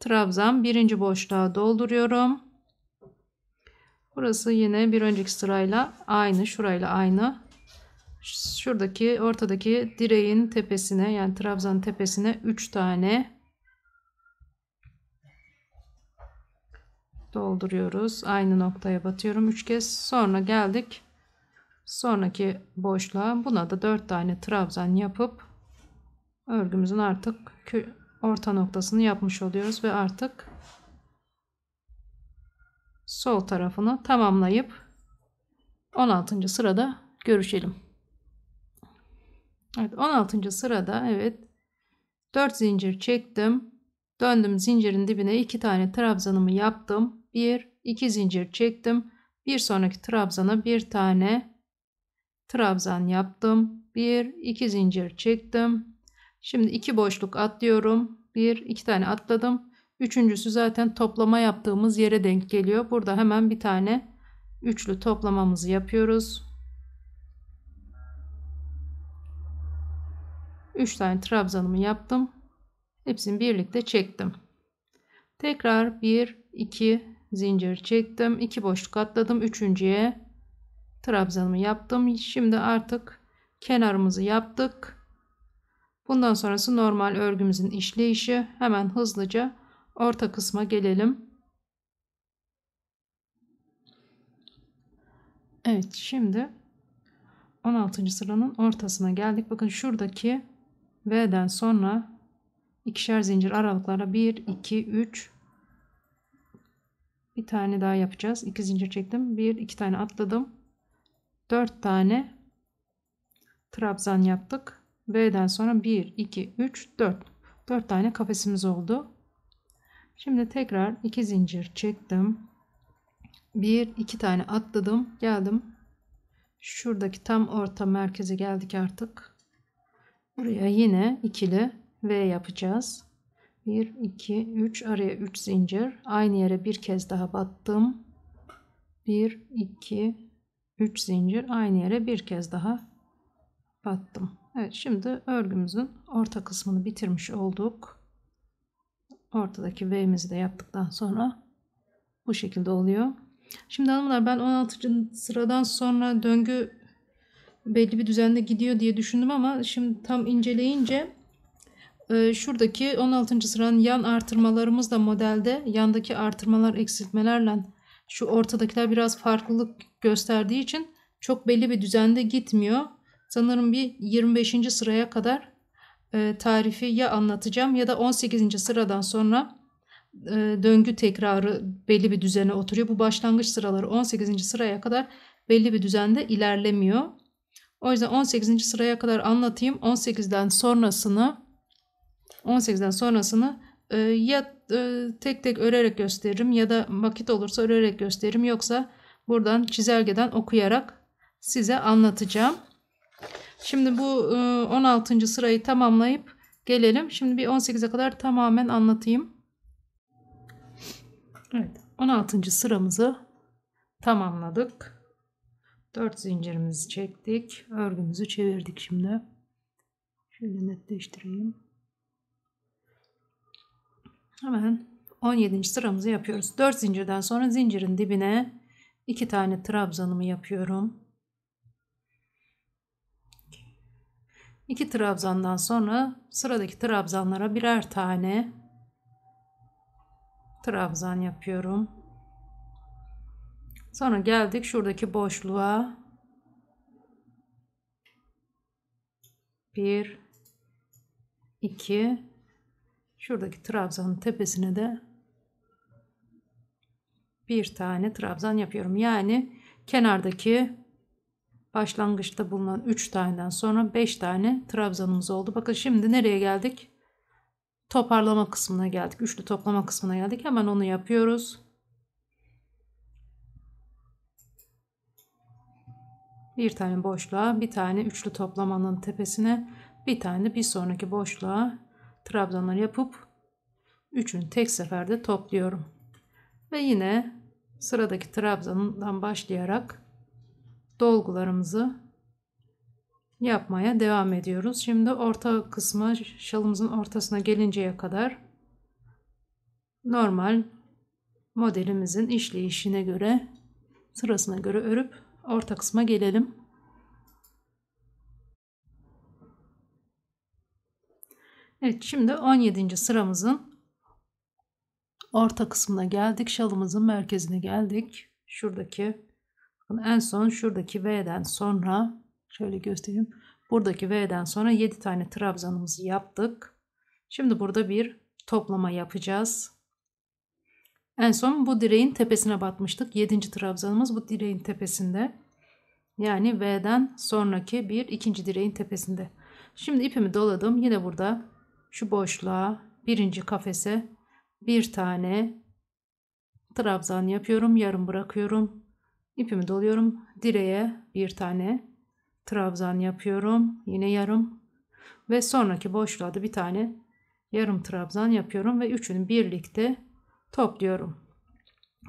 trabzan birinci boşluğa dolduruyorum. Burası yine bir önceki sırayla aynı. Şurayla aynı. Şuradaki ortadaki direğin tepesine yani trabzan tepesine 3 tane dolduruyoruz. Aynı noktaya batıyorum 3 kez. Sonra geldik sonraki boşluğa buna da 4 tane trabzan yapıp örgümüzün artık orta noktasını yapmış oluyoruz ve artık sol tarafını tamamlayıp 16. sırada görüşelim. Evet 16. sırada evet 4 zincir çektim. Döndüm zincirin dibine 2 tane trabzanımı yaptım. 1 2 zincir çektim. Bir sonraki trabzana bir tane trabzan yaptım. Bir, iki zincir çektim. Şimdi iki boşluk atlıyorum. Bir, iki tane atladım. Üçüncüsü zaten toplama yaptığımız yere denk geliyor. Burada hemen bir tane üçlü toplamamızı yapıyoruz. 3 tane trabzanımı yaptım. Hepsini birlikte çektim. Tekrar 1 2 zincir çektim. 2 boşluk atladım. Üçüncüye trabzanımı yaptım. Şimdi artık kenarımızı yaptık. Bundan sonrası normal örgümüzün işleyişi. Hemen hızlıca orta kısma gelelim. Evet şimdi 16. sıranın ortasına geldik. Bakın şuradaki V'den sonra ikişer zincir aralıklara 1 2 3 bir tane daha yapacağız. 2 zincir çektim. 1 2 tane atladım. 4 tane trabzan yaptık. V'den sonra 1 2 3 4 4 tane kafesimiz oldu. Şimdi tekrar 2 zincir çektim. 1 2 tane atladım. Geldim. Şuradaki tam orta merkeze geldik artık. Buraya yine ikili V yapacağız. 1 2 3 araya 3 zincir. Aynı yere bir kez daha battım. 1 2 3 zincir aynı yere bir kez daha battım. Evet şimdi örgümüzün orta kısmını bitirmiş olduk. Ortadaki V'mizi de yaptıktan sonra bu şekilde oluyor. Şimdi hanımlar ben 16. sıradan sonra döngü belli bir düzende gidiyor diye düşündüm ama şimdi tam inceleyince e, şuradaki 16. sıranın yan artırmalarımız da modelde yandaki artırmalar eksiltmelerle şu ortadakiler biraz farklılık gösterdiği için çok belli bir düzende gitmiyor. Sanırım bir 25. sıraya kadar e, tarifi ya anlatacağım ya da 18. sıradan sonra e, döngü tekrarı belli bir düzene oturuyor. Bu başlangıç sıraları 18. sıraya kadar belli bir düzende ilerlemiyor. O yüzden 18. sıraya kadar anlatayım. 18'den sonrasını 18'den sonrasını e, ya e, tek tek örerek gösteririm ya da vakit olursa örerek gösteririm. Yoksa buradan çizelgeden okuyarak size anlatacağım. Şimdi bu 16. sırayı tamamlayıp gelelim. Şimdi bir 18'e kadar tamamen anlatayım. Evet 16. sıramızı tamamladık. 4 zincirimizi çektik. Örgümüzü çevirdik şimdi. Şöyle netleştireyim. Hemen 17. sıramızı yapıyoruz. 4 zincirden sonra zincirin dibine 2 tane trabzanımı yapıyorum. 2 trabzandan sonra sıradaki trabzanlara birer tane trabzan yapıyorum. Sonra geldik şuradaki boşluğa. 1 2 şuradaki trabzanın tepesine de bir tane trabzan yapıyorum. Yani kenardaki başlangıçta bulunan 3 taneden sonra 5 tane trabzanımız oldu. Bakın şimdi nereye geldik? Toparlama kısmına geldik. Üçlü toplama kısmına geldik. Hemen onu yapıyoruz. Bir tane boşluğa, bir tane üçlü toplamanın tepesine, bir tane bir sonraki boşluğa trabzanlar yapıp üçünü tek seferde topluyorum. Ve yine sıradaki trabzandan başlayarak dolgularımızı yapmaya devam ediyoruz. Şimdi orta kısmı şalımızın ortasına gelinceye kadar normal modelimizin işleyişine göre sırasına göre örüp orta kısma gelelim. Evet şimdi 17. sıramızın orta kısmına geldik. Şalımızın merkezine geldik. Şuradaki en son şuradaki V'den sonra şöyle göstereyim. Buradaki V'den sonra 7 tane trabzanımızı yaptık. Şimdi burada bir toplama yapacağız. En son bu direğin tepesine batmıştık. 7. trabzanımız bu direğin tepesinde. Yani V'den sonraki bir ikinci direğin tepesinde. Şimdi ipimi doladım. Yine burada şu boşluğa birinci kafese bir tane trabzan yapıyorum. Yarım bırakıyorum. İpimi doluyorum. Direğe bir tane trabzan yapıyorum. Yine yarım. Ve sonraki boşluğa da bir tane yarım trabzan yapıyorum. Ve üçünü birlikte topluyorum.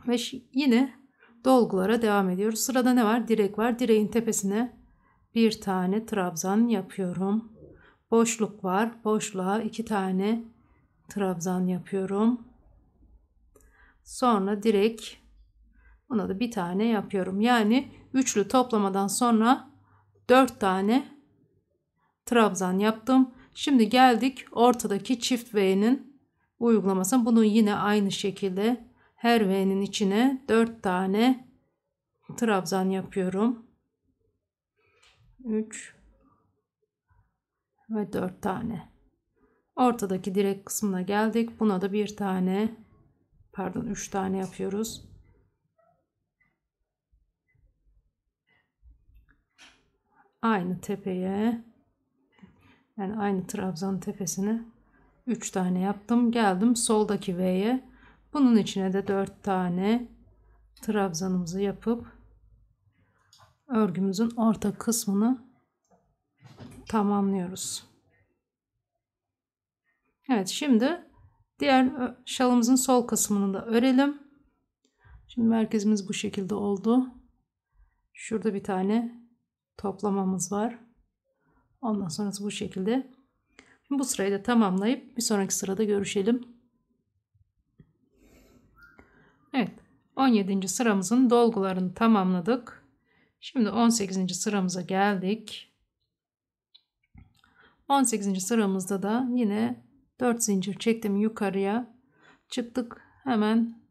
Ve yine dolgulara devam ediyoruz. Sırada ne var? Direk var. Direğin tepesine bir tane trabzan yapıyorum. Boşluk var. Boşluğa iki tane trabzan yapıyorum. Sonra direk buna da bir tane yapıyorum. Yani üçlü toplamadan sonra dört tane trabzan yaptım. Şimdi geldik ortadaki çift V'nin uygulamasına. Bunu yine aynı şekilde her V'nin içine 4 tane trabzan yapıyorum. 3 ve 4 tane. Ortadaki direk kısmına geldik. Buna da bir tane pardon 3 tane yapıyoruz. Aynı tepeye yani aynı trabzanın tepesine 3 tane yaptım. Geldim soldaki V'ye. Bunun içine de 4 tane trabzanımızı yapıp örgümüzün orta kısmını tamamlıyoruz. Evet şimdi diğer şalımızın sol kısmını da örelim. Şimdi merkezimiz bu şekilde oldu. Şurada bir tane toplamamız var. Ondan sonrası bu şekilde. Bu sırayı da tamamlayıp bir sonraki sırada görüşelim. Evet 17. sıramızın dolgularını tamamladık. Şimdi 18. sıramıza geldik. 18. sıramızda da yine 4 zincir çektim yukarıya. Çıktık hemen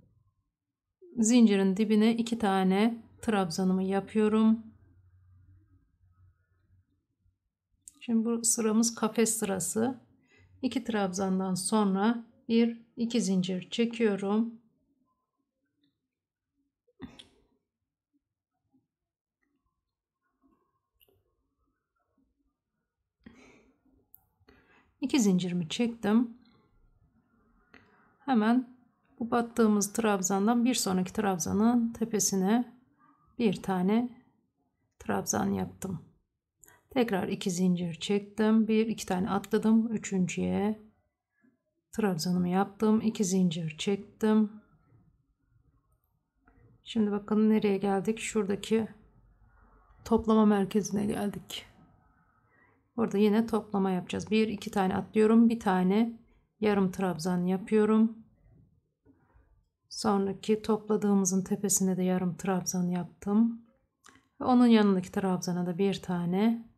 zincirin dibine 2 tane trabzanımı yapıyorum. Şimdi bu sıramız kafes sırası. 2 trabzandan sonra bir iki zincir çekiyorum. İki zincirimi çektim. Hemen bu battığımız trabzandan bir sonraki trabzanın tepesine bir tane trabzan yaptım. Tekrar iki zincir çektim. Bir iki tane atladım. Üçüncüye trabzanımı yaptım. iki zincir çektim. Şimdi bakın nereye geldik? Şuradaki toplama merkezine geldik. Burada yine toplama yapacağız. Bir iki tane atlıyorum. Bir tane yarım trabzan yapıyorum. Sonraki topladığımızın tepesine de yarım trabzan yaptım. Ve onun yanındaki trabzana da bir tane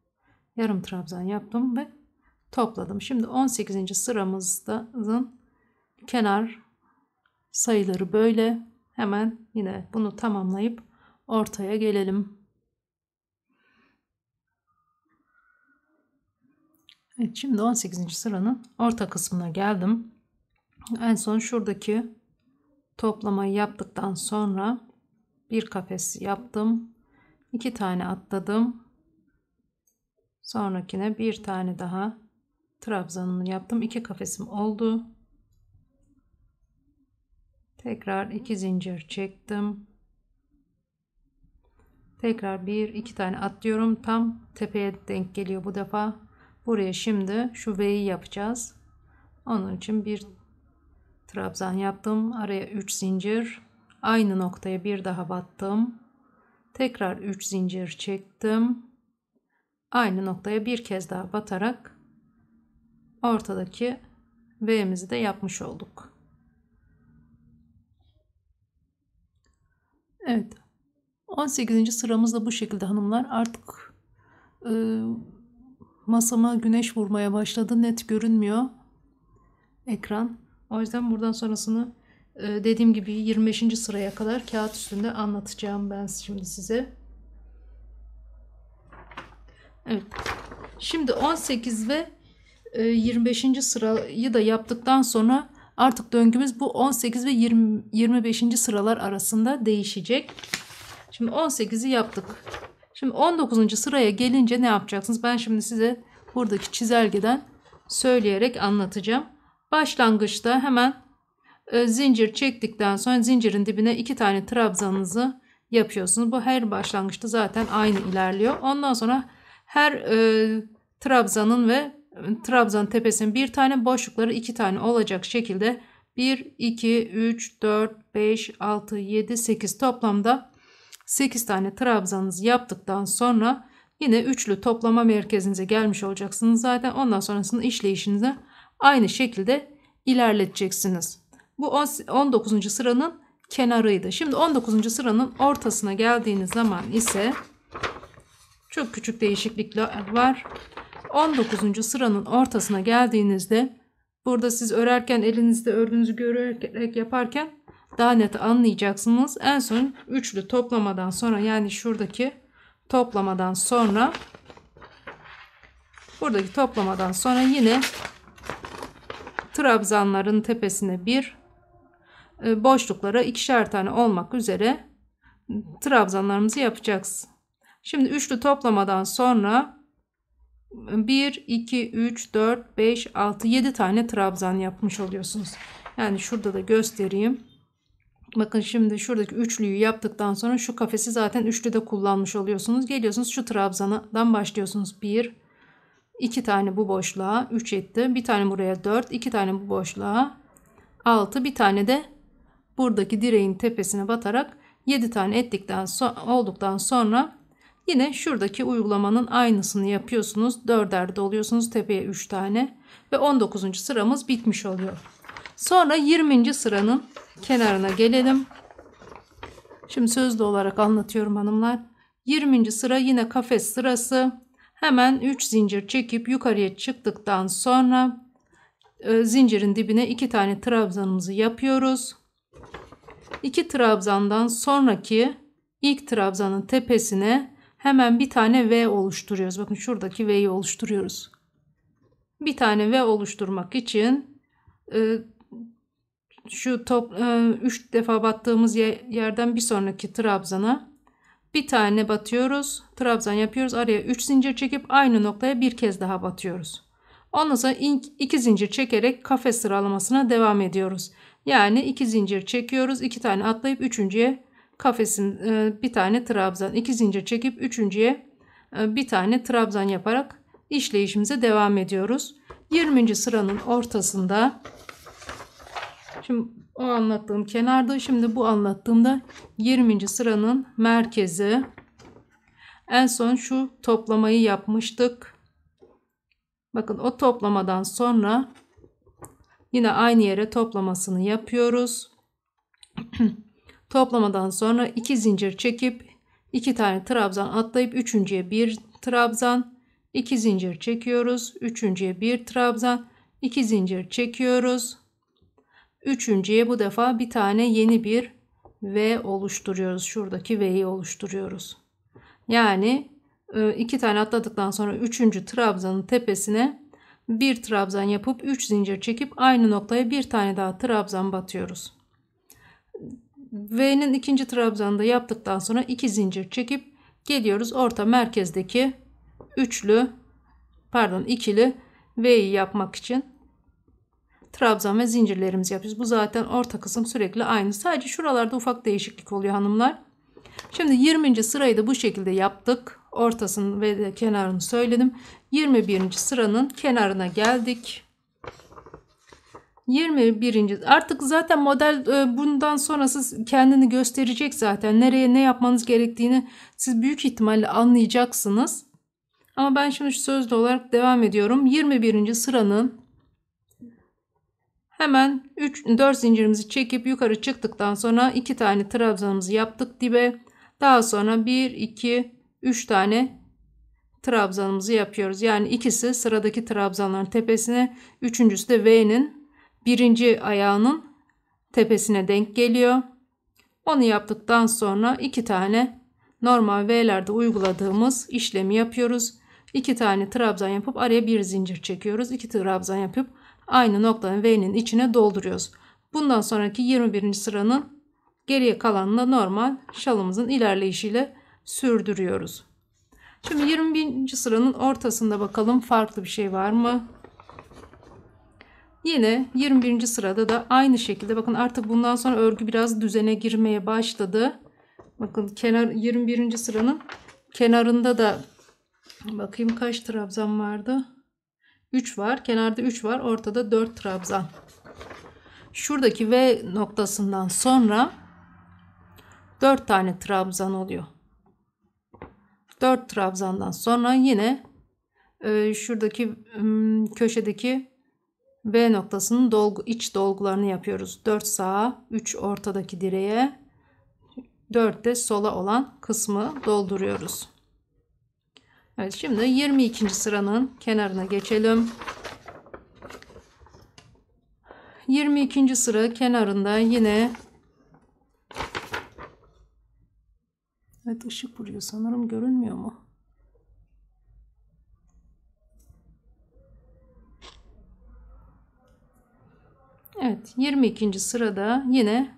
yarım trabzan yaptım ve topladım. Şimdi 18. sıramızın kenar sayıları böyle. Hemen yine bunu tamamlayıp ortaya gelelim. Evet, şimdi 18. sıranın orta kısmına geldim. En son şuradaki toplamayı yaptıktan sonra bir kafes yaptım. iki tane atladım. Sonrakine bir tane daha trabzanını yaptım. iki kafesim oldu. Tekrar iki zincir çektim. Tekrar bir iki tane atlıyorum. Tam tepeye denk geliyor bu defa. Buraya şimdi şu V'yi yapacağız. Onun için bir trabzan yaptım. Araya 3 zincir. Aynı noktaya bir daha battım. Tekrar 3 zincir çektim aynı noktaya bir kez daha batarak ortadaki V'mizi de yapmış olduk. Evet. 18. sıramız da bu şekilde hanımlar. Artık e, masama güneş vurmaya başladı. Net görünmüyor ekran. O yüzden buradan sonrasını e, dediğim gibi 25. sıraya kadar kağıt üstünde anlatacağım ben şimdi size. Evet. Şimdi 18 ve 25. E, sırayı da yaptıktan sonra artık döngümüz bu 18 ve 20, 25. sıralar arasında değişecek. Şimdi 18'i yaptık. Şimdi 19. sıraya gelince ne yapacaksınız? Ben şimdi size buradaki çizelgeden söyleyerek anlatacağım. Başlangıçta hemen e, zincir çektikten sonra zincirin dibine iki tane trabzanınızı yapıyorsunuz. Bu her başlangıçta zaten aynı ilerliyor. Ondan sonra her e, trabzanın ve trabzan tepesinin bir tane boşlukları iki tane olacak şekilde 1, 2, 3, 4, 5, 6, 7, 8 toplamda 8 tane trabzanınızı yaptıktan sonra yine üçlü toplama merkezinize gelmiş olacaksınız zaten. Ondan sonrasında işleyişinizi aynı şekilde ilerleteceksiniz. Bu 19. sıranın kenarıydı. Şimdi 19. sıranın ortasına geldiğiniz zaman ise çok küçük değişiklikler var. 19. sıranın ortasına geldiğinizde burada siz örerken elinizde ördüğünüzü görerek yaparken daha net anlayacaksınız. En son üçlü toplamadan sonra yani şuradaki toplamadan sonra buradaki toplamadan sonra yine trabzanların tepesine bir e, boşluklara ikişer tane olmak üzere trabzanlarımızı yapacağız. Şimdi üçlü toplamadan sonra 1, 2, 3, 4, 5, 6, 7 tane trabzan yapmış oluyorsunuz. Yani şurada da göstereyim. Bakın şimdi şuradaki üçlüyü yaptıktan sonra şu kafesi zaten üçlüde kullanmış oluyorsunuz. Geliyorsunuz şu trabzandan başlıyorsunuz. 1, 2 tane bu boşluğa 3 etti. Bir tane buraya 4, 2 tane bu boşluğa 6, bir tane de buradaki direğin tepesine batarak 7 tane ettikten so olduktan sonra yine şuradaki uygulamanın aynısını yapıyorsunuz. Dörder doluyorsunuz tepeye 3 tane ve 19. sıramız bitmiş oluyor. Sonra 20. sıranın kenarına gelelim. Şimdi sözlü olarak anlatıyorum hanımlar. 20. sıra yine kafes sırası. Hemen 3 zincir çekip yukarıya çıktıktan sonra e, zincirin dibine 2 tane trabzanımızı yapıyoruz. 2 trabzandan sonraki ilk trabzanın tepesine hemen bir tane V oluşturuyoruz. Bakın şuradaki V'yi oluşturuyoruz. Bir tane V oluşturmak için e, şu top 3 e, defa battığımız yerden bir sonraki trabzana bir tane batıyoruz. Trabzan yapıyoruz. Araya 3 zincir çekip aynı noktaya bir kez daha batıyoruz. Ondan sonra 2 zincir çekerek kafes sıralamasına devam ediyoruz. Yani 2 zincir çekiyoruz. 2 tane atlayıp üçüncüye kafesin e, bir tane trabzan. 2 zincir çekip üçüncüye e, bir tane trabzan yaparak işleyişimize devam ediyoruz. 20. sıranın ortasında Şimdi o anlattığım kenarda şimdi bu anlattığımda 20. sıranın merkezi. En son şu toplamayı yapmıştık. Bakın o toplamadan sonra yine aynı yere toplamasını yapıyoruz. Toplamadan sonra iki zincir çekip iki tane trabzan atlayıp üçüncüye bir trabzan, iki zincir çekiyoruz. Üçüncüye bir trabzan, iki zincir çekiyoruz. Üçüncüye bu defa bir tane yeni bir V oluşturuyoruz. Şuradaki V'yi oluşturuyoruz. Yani e, iki tane atladıktan sonra üçüncü trabzanın tepesine bir trabzan yapıp üç zincir çekip aynı noktaya bir tane daha trabzan batıyoruz. V'nin ikinci trabzanı yaptıktan sonra iki zincir çekip geliyoruz orta merkezdeki üçlü pardon ikili V'yi yapmak için trabzan ve zincirlerimizi yapıyoruz. Bu zaten orta kısım sürekli aynı. Sadece şuralarda ufak değişiklik oluyor hanımlar. Şimdi 20. sırayı da bu şekilde yaptık. Ortasını ve kenarını söyledim. 21. sıranın kenarına geldik. 21. artık zaten model e, bundan sonrası kendini gösterecek zaten. Nereye ne yapmanız gerektiğini siz büyük ihtimalle anlayacaksınız. Ama ben şimdi sözlü olarak devam ediyorum. 21. sıranın Hemen 3 4 zincirimizi çekip yukarı çıktıktan sonra 2 tane trabzanımızı yaptık dibe. Daha sonra 1 2 3 tane trabzanımızı yapıyoruz. Yani ikisi sıradaki trabzanların tepesine, üçüncüsü de V'nin birinci ayağının tepesine denk geliyor. Onu yaptıktan sonra iki tane normal V'lerde uyguladığımız işlemi yapıyoruz. İki tane trabzan yapıp araya bir zincir çekiyoruz. İki trabzan yapıp aynı noktanın V'nin içine dolduruyoruz. Bundan sonraki 21. sıranın geriye kalanını normal şalımızın ilerleyişiyle sürdürüyoruz. Şimdi 21. sıranın ortasında bakalım farklı bir şey var mı? Yine 21. sırada da aynı şekilde bakın artık bundan sonra örgü biraz düzene girmeye başladı. Bakın kenar 21. sıranın kenarında da bakayım kaç trabzan vardı. 3 var. Kenarda 3 var. Ortada 4 trabzan. Şuradaki V noktasından sonra 4 tane trabzan oluyor. 4 trabzandan sonra yine e, şuradaki e, köşedeki V noktasının dolgu, iç dolgularını yapıyoruz. 4 sağa, 3 ortadaki direğe, 4 de sola olan kısmı dolduruyoruz. Evet şimdi 22. sıranın kenarına geçelim. 22. sıra kenarında yine Evet ışık vuruyor sanırım görünmüyor mu? Evet 22. sırada yine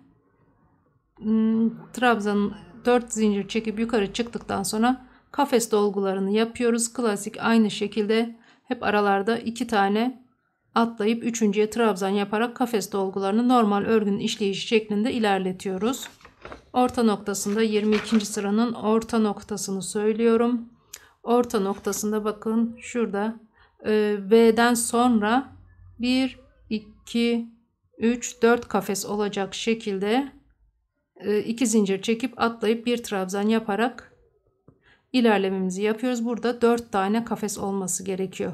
hmm, trabzanın 4 zincir çekip yukarı çıktıktan sonra kafes dolgularını yapıyoruz. Klasik aynı şekilde hep aralarda 2 tane atlayıp üçüncüye trabzan yaparak kafes dolgularını normal örgünün işleyişi şeklinde ilerletiyoruz. Orta noktasında 22. sıranın orta noktasını söylüyorum. Orta noktasında bakın şurada e, V'den sonra 1, 2, 3, 4 kafes olacak şekilde e, iki zincir çekip atlayıp bir trabzan yaparak ilerlememizi yapıyoruz. Burada 4 tane kafes olması gerekiyor.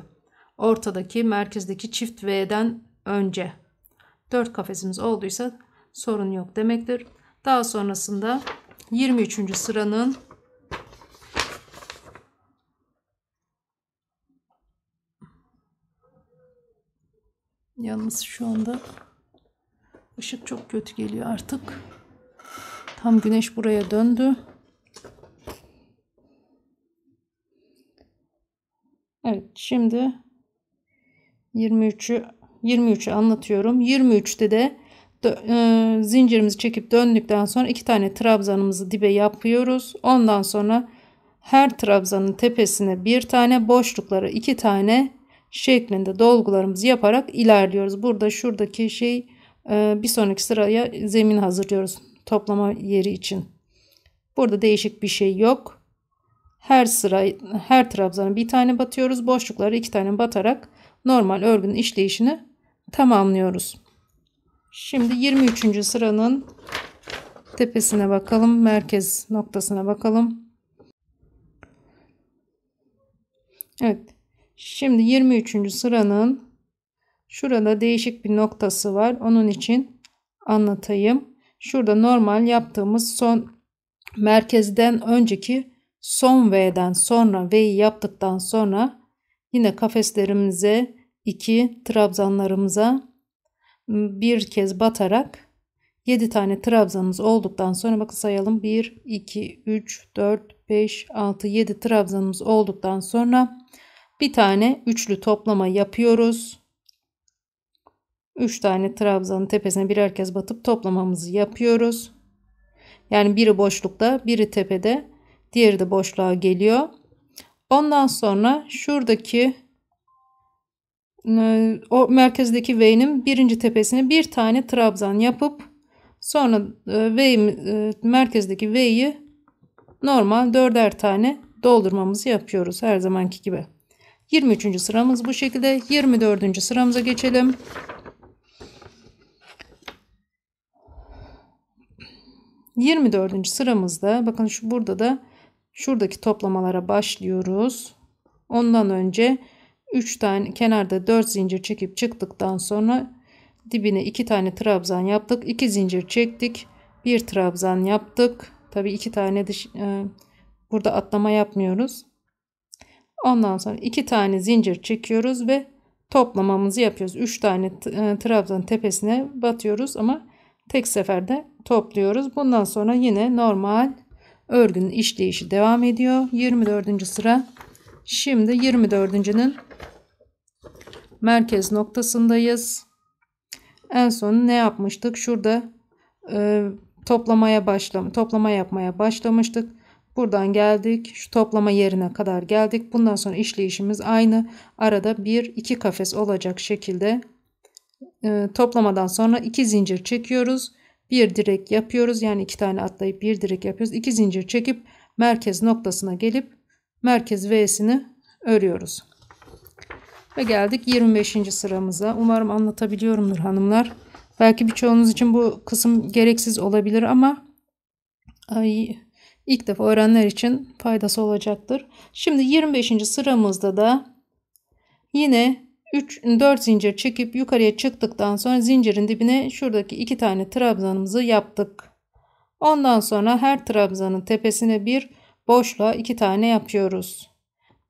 Ortadaki merkezdeki çift V'den önce 4 kafesimiz olduysa sorun yok demektir. Daha sonrasında 23. sıranın Yalnız şu anda ışık çok kötü geliyor artık. Tam güneş buraya döndü. Evet şimdi 23'ü 23'ü anlatıyorum. 23'te de e, zincirimizi çekip döndükten sonra iki tane trabzanımızı dibe yapıyoruz. Ondan sonra her trabzanın tepesine bir tane boşlukları iki tane şeklinde dolgularımızı yaparak ilerliyoruz. Burada şuradaki şey bir sonraki sıraya zemin hazırlıyoruz toplama yeri için. Burada değişik bir şey yok. Her sıra her trabzana bir tane batıyoruz. Boşlukları iki tane batarak normal örgünün işleyişini tamamlıyoruz. Şimdi 23. sıranın tepesine bakalım. Merkez noktasına bakalım. Evet. Şimdi 23. sıranın şurada değişik bir noktası var. Onun için anlatayım. Şurada normal yaptığımız son merkezden önceki son V'den sonra V'yi yaptıktan sonra yine kafeslerimize iki trabzanlarımıza bir kez batarak 7 tane trabzanımız olduktan sonra bakın sayalım 1 2 3 4 5 6 7 trabzanımız olduktan sonra bir tane üçlü toplama yapıyoruz. 3 tane trabzanın tepesine birer kez batıp toplamamızı yapıyoruz. Yani biri boşlukta, biri tepede, diğeri de boşluğa geliyor. Ondan sonra şuradaki e, o merkezdeki V'nin birinci tepesine bir tane trabzan yapıp sonra e, V e, merkezdeki V'yi normal dörder tane doldurmamızı yapıyoruz her zamanki gibi. 23. sıramız bu şekilde. 24. sıramıza geçelim. 24. sıramızda bakın şu burada da şuradaki toplamalara başlıyoruz. Ondan önce 3 tane kenarda 4 zincir çekip çıktıktan sonra dibine 2 tane trabzan yaptık. 2 zincir çektik. 1 trabzan yaptık. Tabi 2 tane dış, e, burada atlama yapmıyoruz. Ondan sonra 2 tane zincir çekiyoruz ve toplamamızı yapıyoruz. 3 tane e, trabzan tepesine batıyoruz ama tek seferde topluyoruz. Bundan sonra yine normal örgünün işleyişi devam ediyor. 24. sıra. Şimdi 24.'nün merkez noktasındayız. En son ne yapmıştık? Şurada e, toplamaya başlam toplama yapmaya başlamıştık. Buradan geldik. Şu toplama yerine kadar geldik. Bundan sonra işleyişimiz aynı. Arada bir iki kafes olacak şekilde e, toplamadan sonra iki zincir çekiyoruz. Bir direk yapıyoruz. Yani iki tane atlayıp bir direk yapıyoruz. İki zincir çekip merkez noktasına gelip merkez V'sini örüyoruz. Ve geldik 25. sıramıza. Umarım anlatabiliyorumdur hanımlar. Belki birçoğunuz için bu kısım gereksiz olabilir ama Ay, ilk defa öğrenenler için faydası olacaktır. Şimdi 25. sıramızda da yine 3 4 zincir çekip yukarıya çıktıktan sonra zincirin dibine şuradaki iki tane trabzanımızı yaptık. Ondan sonra her trabzanın tepesine bir boşluğa iki tane yapıyoruz.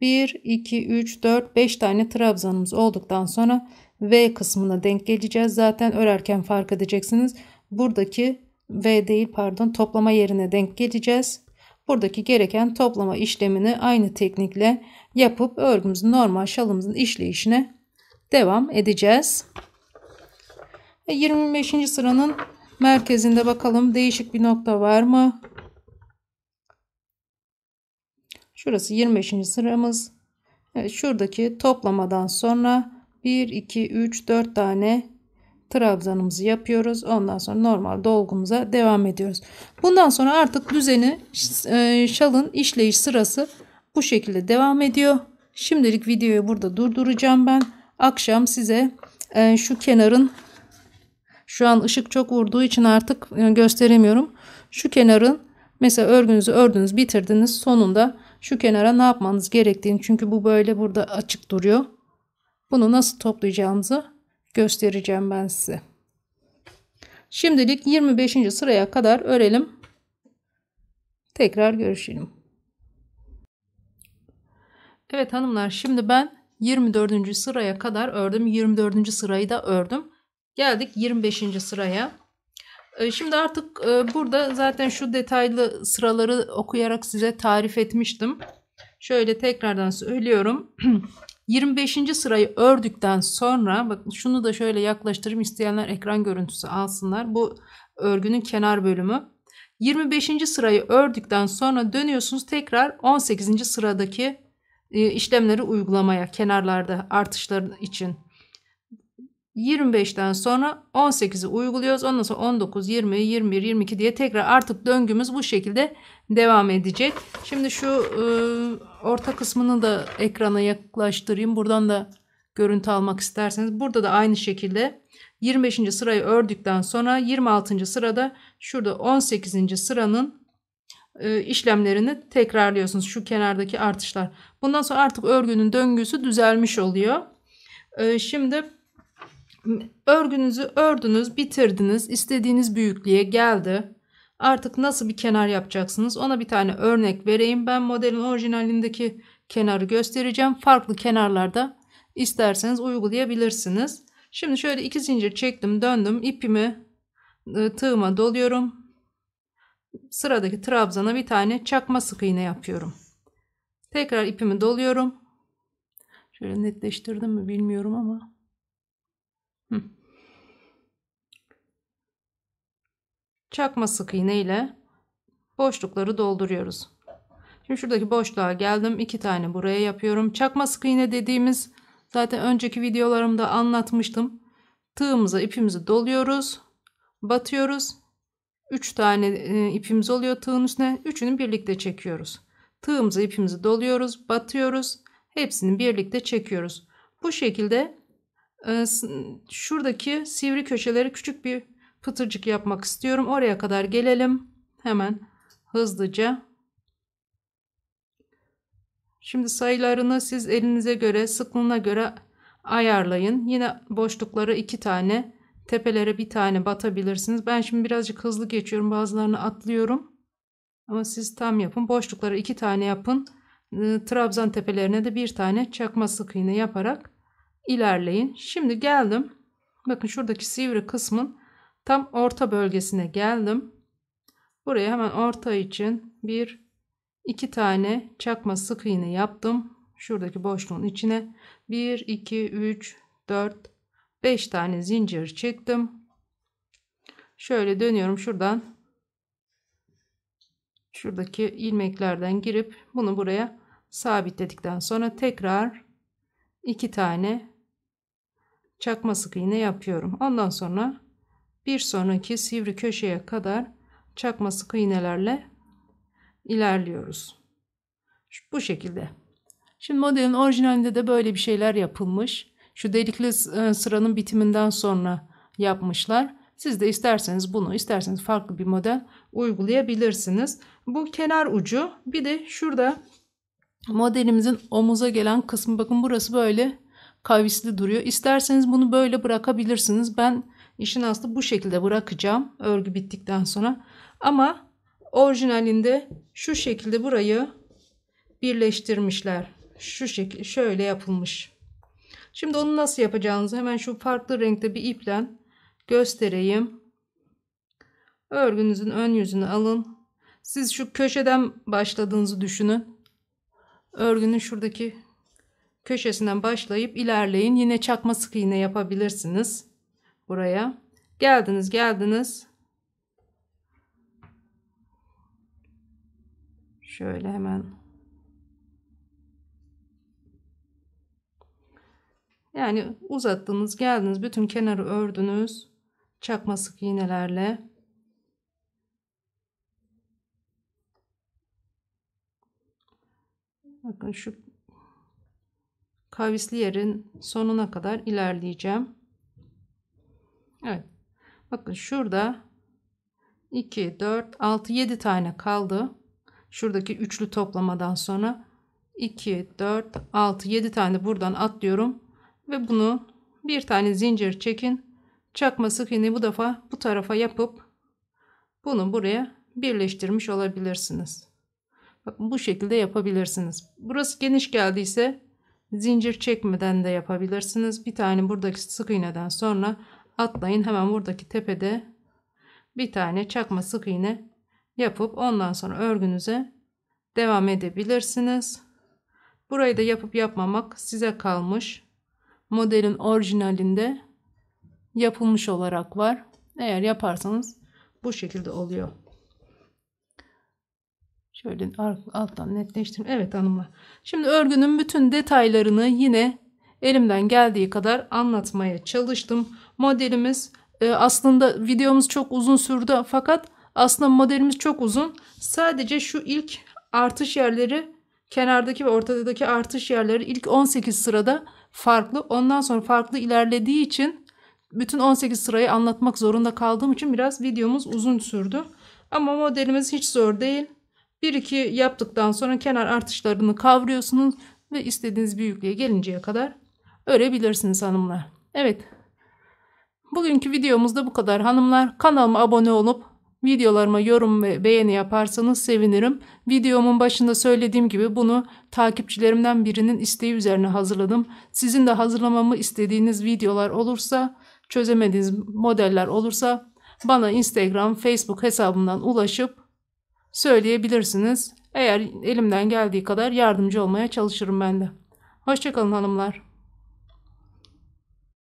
1 2 3 4 5 tane trabzanımız olduktan sonra V kısmına denk geleceğiz. Zaten örerken fark edeceksiniz. Buradaki V değil pardon toplama yerine denk geleceğiz. Buradaki gereken toplama işlemini aynı teknikle yapıp örgümüzün normal şalımızın işleyişine devam edeceğiz. 25. E, sıranın merkezinde bakalım değişik bir nokta var mı? Şurası 25. sıramız. Evet, şuradaki toplamadan sonra 1, 2, 3, 4 tane trabzanımızı yapıyoruz. Ondan sonra normal dolgumuza devam ediyoruz. Bundan sonra artık düzeni e, şalın işleyiş sırası bu şekilde devam ediyor. Şimdilik videoyu burada durduracağım ben. Akşam size e, şu kenarın şu an ışık çok vurduğu için artık e, gösteremiyorum. Şu kenarın mesela örgünüzü ördünüz bitirdiniz sonunda şu kenara ne yapmanız gerektiğini çünkü bu böyle burada açık duruyor. Bunu nasıl toplayacağımızı göstereceğim ben size. Şimdilik 25. sıraya kadar örelim. Tekrar görüşelim. Evet hanımlar şimdi ben 24. sıraya kadar ördüm. 24. sırayı da ördüm. Geldik 25. sıraya. Ee, şimdi artık e, burada zaten şu detaylı sıraları okuyarak size tarif etmiştim. Şöyle tekrardan söylüyorum. 25. sırayı ördükten sonra bakın şunu da şöyle yaklaştırayım isteyenler ekran görüntüsü alsınlar. Bu örgünün kenar bölümü. 25. sırayı ördükten sonra dönüyorsunuz tekrar 18. sıradaki işlemleri uygulamaya kenarlarda artışlar için. 25'ten sonra 18'i uyguluyoruz. Ondan sonra 19, 20, 21, 22 diye tekrar artık döngümüz bu şekilde devam edecek. Şimdi şu e, orta kısmını da ekrana yaklaştırayım. Buradan da görüntü almak isterseniz. Burada da aynı şekilde 25. sırayı ördükten sonra 26. sırada şurada 18. sıranın e, işlemlerini tekrarlıyorsunuz. Şu kenardaki artışlar. Bundan sonra artık örgünün döngüsü düzelmiş oluyor. E, şimdi örgünüzü ördünüz, bitirdiniz. istediğiniz büyüklüğe geldi. Artık nasıl bir kenar yapacaksınız? Ona bir tane örnek vereyim. Ben modelin orijinalindeki kenarı göstereceğim. Farklı kenarlarda isterseniz uygulayabilirsiniz. Şimdi şöyle iki zincir çektim, döndüm. ipimi e, tığıma doluyorum. Sıradaki trabzana bir tane çakma sık iğne yapıyorum. Tekrar ipimi doluyorum. Şöyle netleştirdim mi bilmiyorum ama. Hı. Çakma sık iğne ile boşlukları dolduruyoruz. Şimdi şuradaki boşluğa geldim. iki tane buraya yapıyorum. Çakma sık iğne dediğimiz zaten önceki videolarımda anlatmıştım. Tığımıza ipimizi doluyoruz. Batıyoruz. 3 tane e, ipimiz oluyor tığın üstüne. Üçünü birlikte çekiyoruz. Tığımıza ipimizi doluyoruz. Batıyoruz. Hepsini birlikte çekiyoruz. Bu şekilde e, şuradaki sivri köşeleri küçük bir pıtırcık yapmak istiyorum. Oraya kadar gelelim. Hemen hızlıca. Şimdi sayılarını siz elinize göre sıklığına göre ayarlayın. Yine boşlukları iki tane tepelere bir tane batabilirsiniz. Ben şimdi birazcık hızlı geçiyorum. Bazılarını atlıyorum. Ama siz tam yapın. Boşlukları iki tane yapın. Trabzan tepelerine de bir tane çakma sık iğne yaparak ilerleyin. Şimdi geldim. Bakın şuradaki sivri kısmın Tam orta bölgesine geldim. Buraya hemen orta için bir iki tane çakma sık iğne yaptım. Şuradaki boşluğun içine 1 2 3 4 5 tane zincir çektim. Şöyle dönüyorum şuradan. Şuradaki ilmeklerden girip bunu buraya sabitledikten sonra tekrar iki tane çakma sık iğne yapıyorum. Ondan sonra bir sonraki sivri köşeye kadar çakma sık iğnelerle ilerliyoruz. Bu şekilde. Şimdi modelin orijinalinde de böyle bir şeyler yapılmış. Şu delikli e, sıranın bitiminden sonra yapmışlar. Siz de isterseniz bunu isterseniz farklı bir model uygulayabilirsiniz. Bu kenar ucu bir de şurada modelimizin omuza gelen kısmı bakın burası böyle kavisli duruyor. İsterseniz bunu böyle bırakabilirsiniz. Ben işin aslı bu şekilde bırakacağım örgü bittikten sonra. Ama orijinalinde şu şekilde burayı birleştirmişler. Şu şekilde şöyle yapılmış. Şimdi onu nasıl yapacağınızı hemen şu farklı renkte bir iple göstereyim. Örgünüzün ön yüzünü alın. Siz şu köşeden başladığınızı düşünün. Örgünün şuradaki köşesinden başlayıp ilerleyin. Yine çakma sık iğne yapabilirsiniz. Buraya. Geldiniz geldiniz. Şöyle hemen. Yani uzattınız geldiniz bütün kenarı ördünüz. Çakma sık iğnelerle. Bakın şu kavisli yerin sonuna kadar ilerleyeceğim. Evet. Bakın şurada 2, 4, 6, 7 tane kaldı. Şuradaki üçlü toplamadan sonra 2, 4, 6, 7 tane buradan atlıyorum. Ve bunu bir tane zincir çekin. Çakma sık iğneyi bu defa bu tarafa yapıp bunu buraya birleştirmiş olabilirsiniz. Bakın bu şekilde yapabilirsiniz. Burası geniş geldiyse zincir çekmeden de yapabilirsiniz. Bir tane buradaki sık iğneden sonra atlayın. Hemen buradaki tepede bir tane çakma sık iğne yapıp ondan sonra örgünüze devam edebilirsiniz. Burayı da yapıp yapmamak size kalmış. Modelin orijinalinde yapılmış olarak var. Eğer yaparsanız bu şekilde oluyor. Şöyle alttan netleştireyim. Evet hanımlar. Şimdi örgünün bütün detaylarını yine elimden geldiği kadar anlatmaya çalıştım. Modelimiz e, aslında videomuz çok uzun sürdü fakat aslında modelimiz çok uzun. Sadece şu ilk artış yerleri kenardaki ve ortadaki artış yerleri ilk 18 sırada farklı. Ondan sonra farklı ilerlediği için bütün 18 sırayı anlatmak zorunda kaldığım için biraz videomuz uzun sürdü. Ama modelimiz hiç zor değil. Bir iki yaptıktan sonra kenar artışlarını kavruyorsunuz ve istediğiniz büyüklüğe gelinceye kadar örebilirsiniz hanımlar. Evet. Bugünkü videomuzda bu kadar hanımlar. Kanalıma abone olup videolarıma yorum ve beğeni yaparsanız sevinirim. Videomun başında söylediğim gibi bunu takipçilerimden birinin isteği üzerine hazırladım. Sizin de hazırlamamı istediğiniz videolar olursa, çözemediğiniz modeller olursa bana Instagram, Facebook hesabımdan ulaşıp söyleyebilirsiniz. Eğer elimden geldiği kadar yardımcı olmaya çalışırım ben de. Hoşçakalın hanımlar.